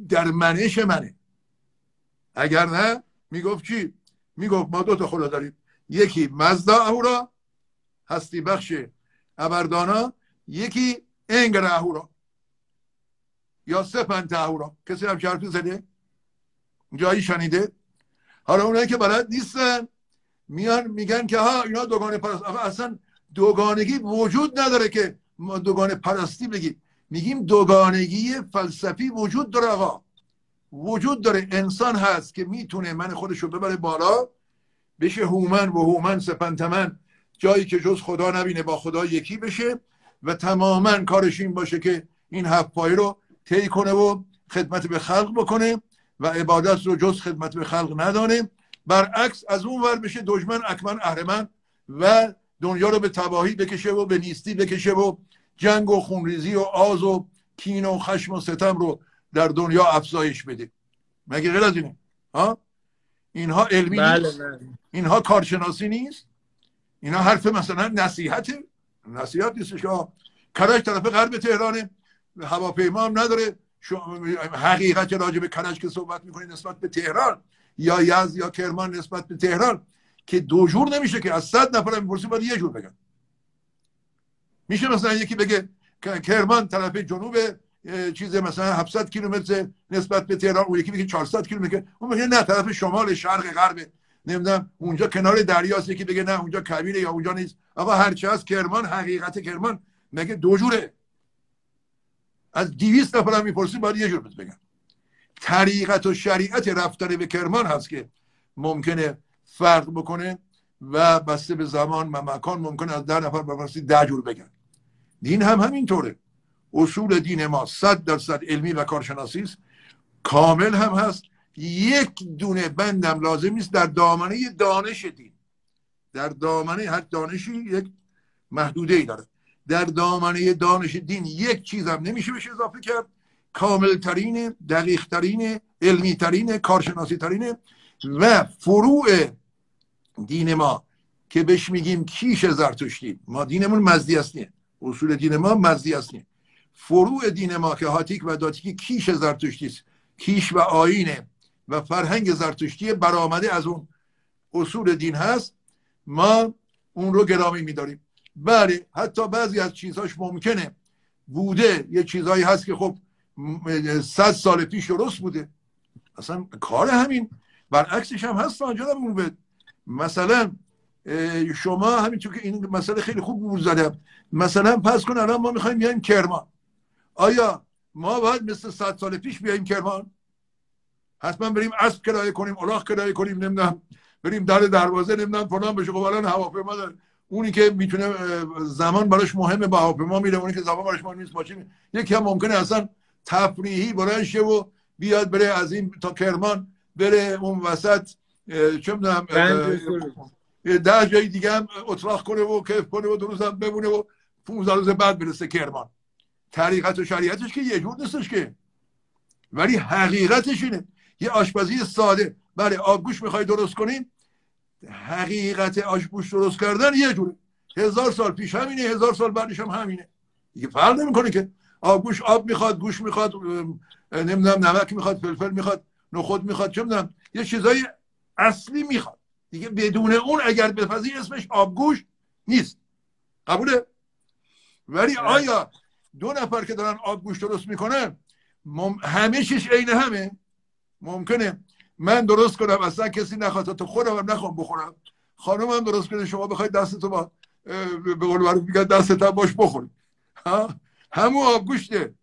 در منش منه. اگر نه می‌گفت چی؟ می‌گفت ما دو تا خدا داریم. یکی مزدا اهورا هستی بخش ابردانا. یکی انگر اهورا. یا سپنت اهورا. کسی هم شرفی زده؟ جایی شنیده؟ حالا اونایی که بلد نیستن. میان میگن که ها اینا دوگانه پرست اصلا دوگانگی وجود نداره که ما دوگانه پرستی بگیم. میگیم دوگانگی فلسفی وجود داره آقا. وجود داره. انسان هست که می‌تونه من خودش رو ببره بالا بشه هومن و هومن سپنتمن جایی که جز خدا نبینه با خدا یکی بشه و تماما کارش این باشه که این هفت پای رو طی کنه و خدمت به خلق بکنه و عبادت رو جز خدمت به خلق ندانه. برعکس از اون ور بشه دشمن اکمن اهرمن و دنیا رو به تباهی بکشه و به نیستی بکشه و جنگ و خونریزی و آز و کین و خشم و ستم رو در دنیا افزایش بده. مگه غیر از اینه؟ ها؟ اینها علمی بله نیست. بله. اینها کارشناسی نیست. اینا حرف مثلا نصیحت نصیحت نیستش. که کرج طرف غرب تهرانه. هواپیما هم نداره. حقیقت راجع به کرج که صحبت می‌کنی نسبت به تهران. یا یز یا کرمان نسبت به تهران که دو جور نمیشه که از صد نفر می‌پرسی باید یه جور بگن. میشه مثلا یکی بگه کرمان طرف جنوب چیز مثلا 700 کیلومتر نسبت به تهران اون یکی میگه 400 کیلومتر. اون میگه نه طرف شمال شرق غرب نمی‌دونم اونجا کنار دریاست یکی بگه نه اونجا کویره یا اونجا نیست. آقا هرچی هست کرمان حقیقت کرمان مگه دو جوره؟ از 200 نفر هم می‌پرسی باید یه جور بگن. طریقت و شریعت رفتن به کرمان هست که ممکنه فرق بکنه و بسته به زمان و مکان ممکنه از ده نفر بپرسی ده جور بگن. دین هم همینطوره. اصول دین ما صد درصد علمی و کارشناسی است. کامل هم هست. یک دونه بندم لازم نیست در دامنه دانش دین. در دامنه هر دانشی یک محدوده ای داره. در دامنه دانش دین یک چیز هم نمیشه بهش اضافه کرد. کامل ترین دقیق ترین علمی ترین کارشناسی ترین و فروع دین ما که بهش میگیم کیش زرتشتی. ما دینمون مزدی هستیم اصول دین ما مزدی هستیم فروع دین ما که هاتیک و داتیکی کیش زرتشتی است. کیش و آینه و فرهنگ زرتشتی برآمده از اون اصول دین هست. ما اون رو گرامی میداریم. بله حتی بعضی از چیزهاش ممکنه. بوده یه چیزهایی هست که خب صد سال پیش درست بوده. اصلا کار همین. برعکسش هم هست آنجا مثلا شما همینطور که این مسئله خیلی خوب بود زدم مثلا پس کن الان ما می‌خوایم بیایم کرمان. آیا ما باید مثل صد سال پیش بیایم کرمان؟ حتما بریم اسب کرایه کنیم الاغ کرایه کنیم نمی‌دونم بریم در دروازه نمی‌دونم فلان بشه. خب الان هواپیما اونی که می‌تونه زمان براش مهمه با هواپیما میره. اونی که زمان براش مهم نیست باشه یکی هم ممکنه اصلا تفریحی برای و بیاد بره از این تا کرمان بره اون وسط چه می‌دونم ده جای دیگه هم اتراق کنه و کیف کنه و دو روز هم بمونه و 15 روز بعد برسه کرمان. طریقت و شریعتش که یه جور نیستش که. ولی حقیقتش اینه. یه آشپزی ساده. بله آبگوش می‌خوای درست کنین حقیقت آشپوش درست کردن یه جوره. هزار سال پیش همینه هزار سال بعدش هم همینه. دیگه فرق نمی‌کنه که. آبگوش آب می‌خواد گوش می‌خواد نمی‌دونم نمک می‌خواد فلفل می‌خواد نخود می‌خواد چه می‌دونم یه چیزای اصلی می‌خواد. دیگه بدون اون اگر بپذیر اسمش آبگوش نیست. قبوله؟ ولی آیا دو نفر که دارن آبگوش درست می‌کنن همه چیش عین همه. ممکنه من درست کنم اصلا کسی نخواد تو خودم هم نخوام بخورم. خانم هم درست کنه شما بخواید دستتو با به قول معروف میگن دستت باش بخورید همون آبگوشته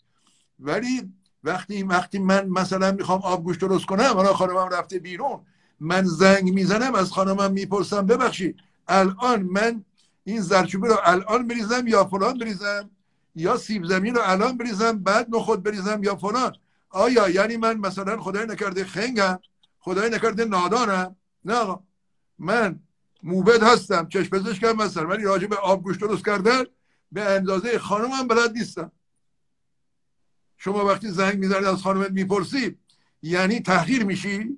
ولی وقتی وقتی من مثلا می‌خوام آبگوشت درست کنم حالا خانمم رفته بیرون من زنگ می‌زنم از خانمم می‌پرسم ببخشید الان من این زرچوبه رو الان بریزم یا فلان بریزم؟ یا سیب زمین رو الان بریزم بعد نخود بریزم یا فلان؟ آیا یعنی من مثلا خدای نکرده خنگم؟ خدای نکرده نادانم؟ نه آقا. من موبد هستم چشم پزشکم هستم ولی راجع به آب گوشت درست کردن به اندازه خانومم بلد نیستم. شما وقتی زنگ می‌زنید از خانومت می‌پرسی یعنی تحقیر میشی؟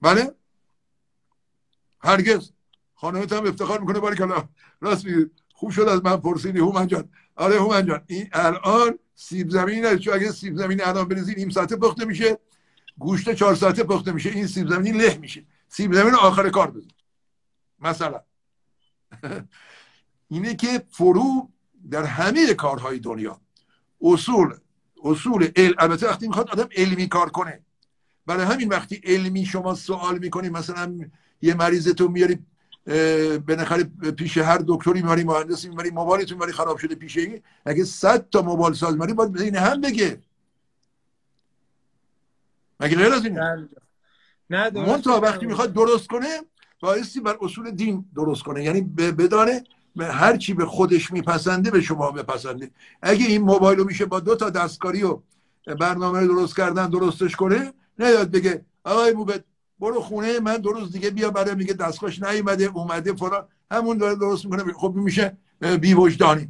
بله. هرگز. خانمت هم افتخار می‌کنه باری کلا. راست میگه خوب شد از من پرسیدی هومن جان. آره هومن جان. این الان سیب زمینی چون اگه سیب زمینی الان بریزی نیم ساعته پخته میشه. گوشت چهار ساعته پخته میشه. این سیب زمینی له میشه. سیب زمین آخر کار بزن. مثلا. اینه که فرو در همه کارهای دنیا. اصول اصول علم البته وقتی می‌خواد آدم علمی کار کنه. برای همین وقتی علمی شما سوال می‌کنی مثلا یه مریض تو میاری بالاخره پیش هر دکتری می‌بری مهندسی می‌بری موبایلتون می‌بری خراب شده پیش این اگه صد تا موبایل ساز می‌بری باید این هم بگه. مگه غیر از اینه؟ نه تا وقتی می‌خواد درست کنه بایستی بر اصول دین درست کنه. یعنی بدانه هر چی به خودش میپسنده به شما بپسنده. اگه این موبایل رو میشه با دو تا دستکاری و برنامه درست کردن درستش کنه نیاد بگه آقای موبت برو خونه من دو روز دیگه بیا برای میگه دستخوش نیومده اومده فلان. همون داره درست می‌کنه. خب میشه بی وجدانی.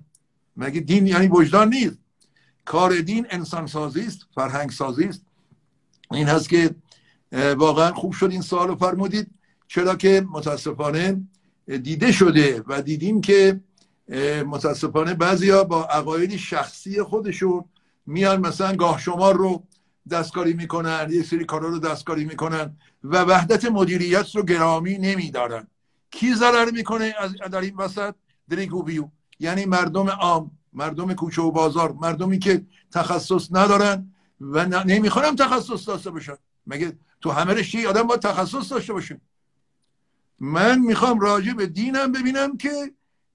مگه دین یعنی وجدان نیست؟ کار دین انسان سازی است فرهنگ سازی است. این هست که واقعا خوب شد این سوال رو فرمودید. چرا که متاسفانه دیده شده و دیدیم که متاسفانه بعضیا با عقاید شخصی خودشون میان مثلا گاه شمار رو دستکاری می‌کنن یک سری کارا رو دستکاری می‌کنن و وحدت مدیریت رو گرامی نمیدارن. کی ضرر می‌کنه از در این وسط؟ دریگوبیو یعنی مردم عام مردم کوچه و بازار مردمی که تخصص ندارن و نمی‌خوانم تخصص داشته باشن. مگه تو همه رشته آدم با تخصص داشته باشه؟ من می‌خوام راجع به دینم ببینم که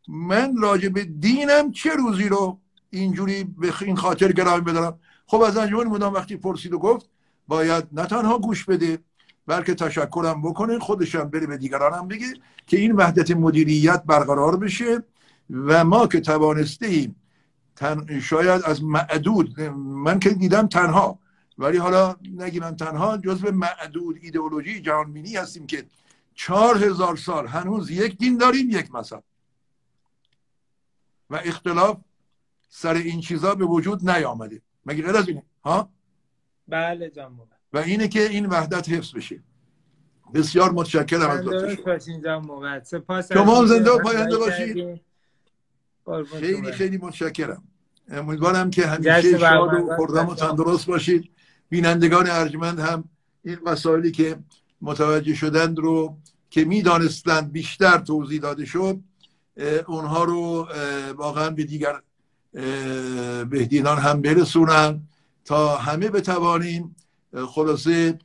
من راجع به دینم چه روزی رو اینجوری به این خاطر گرامی بدارم. خب از انجمن مدام وقتی پرسید و گفت باید نه تنها گوش بده بلکه تشکرم بکنه خودشم بره به دیگرانم بگه که این وحدت مدیریت برقرار بشه و ما که توانسته ایم شاید از معدود من که دیدم تنها ولی حالا نگیرم تنها جزو معدود ایدئولوژی جهانبینی هستیم که چهار هزار سال هنوز یک دین داریم یک مذهب. و اختلاف سر این چیزا به وجود نیامده. مگه غیر از اینه؟ ها؟ بله جناب. و اینه که این وحدت حفظ بشه. بسیار متشکرم از سپاس شما زنده و پاینده باشید. خیلی خیلی متشکرم. امیدوارم که همیشه شاد و خردم و تندرست باشید. بینندگان ارجمند هم این مسائلی که متوجه شدند رو که می‌دانستند بیشتر توضیح داده شد اونها رو واقعا به دیگر بهدینان هم برسونن تا همه بتوانیم خلاصه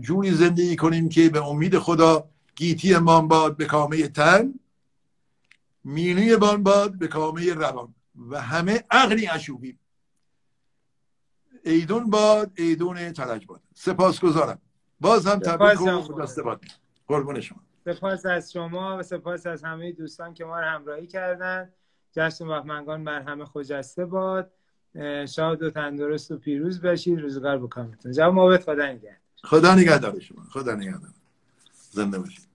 جوری زندگی کنیم که به امید خدا گیتی من باد به کامه تن مینوی بان باد به کامه روان و همه عقلی اشوبیم ایدون باد ایدون تلج باد. سپاس گذارم باز هم تبریک و باد قربون شما. سپاس از شما و سپاس از همه دوستان که ما رو همراهی کردن. جشن بهمنگان بر همه خجسته باد. شاد و تندرست و پیروز باشید. روزگار بکامتون جواب موبت خدا نگهدار. خدا نگهدار شما. خدا نگهدار. زنده باشید.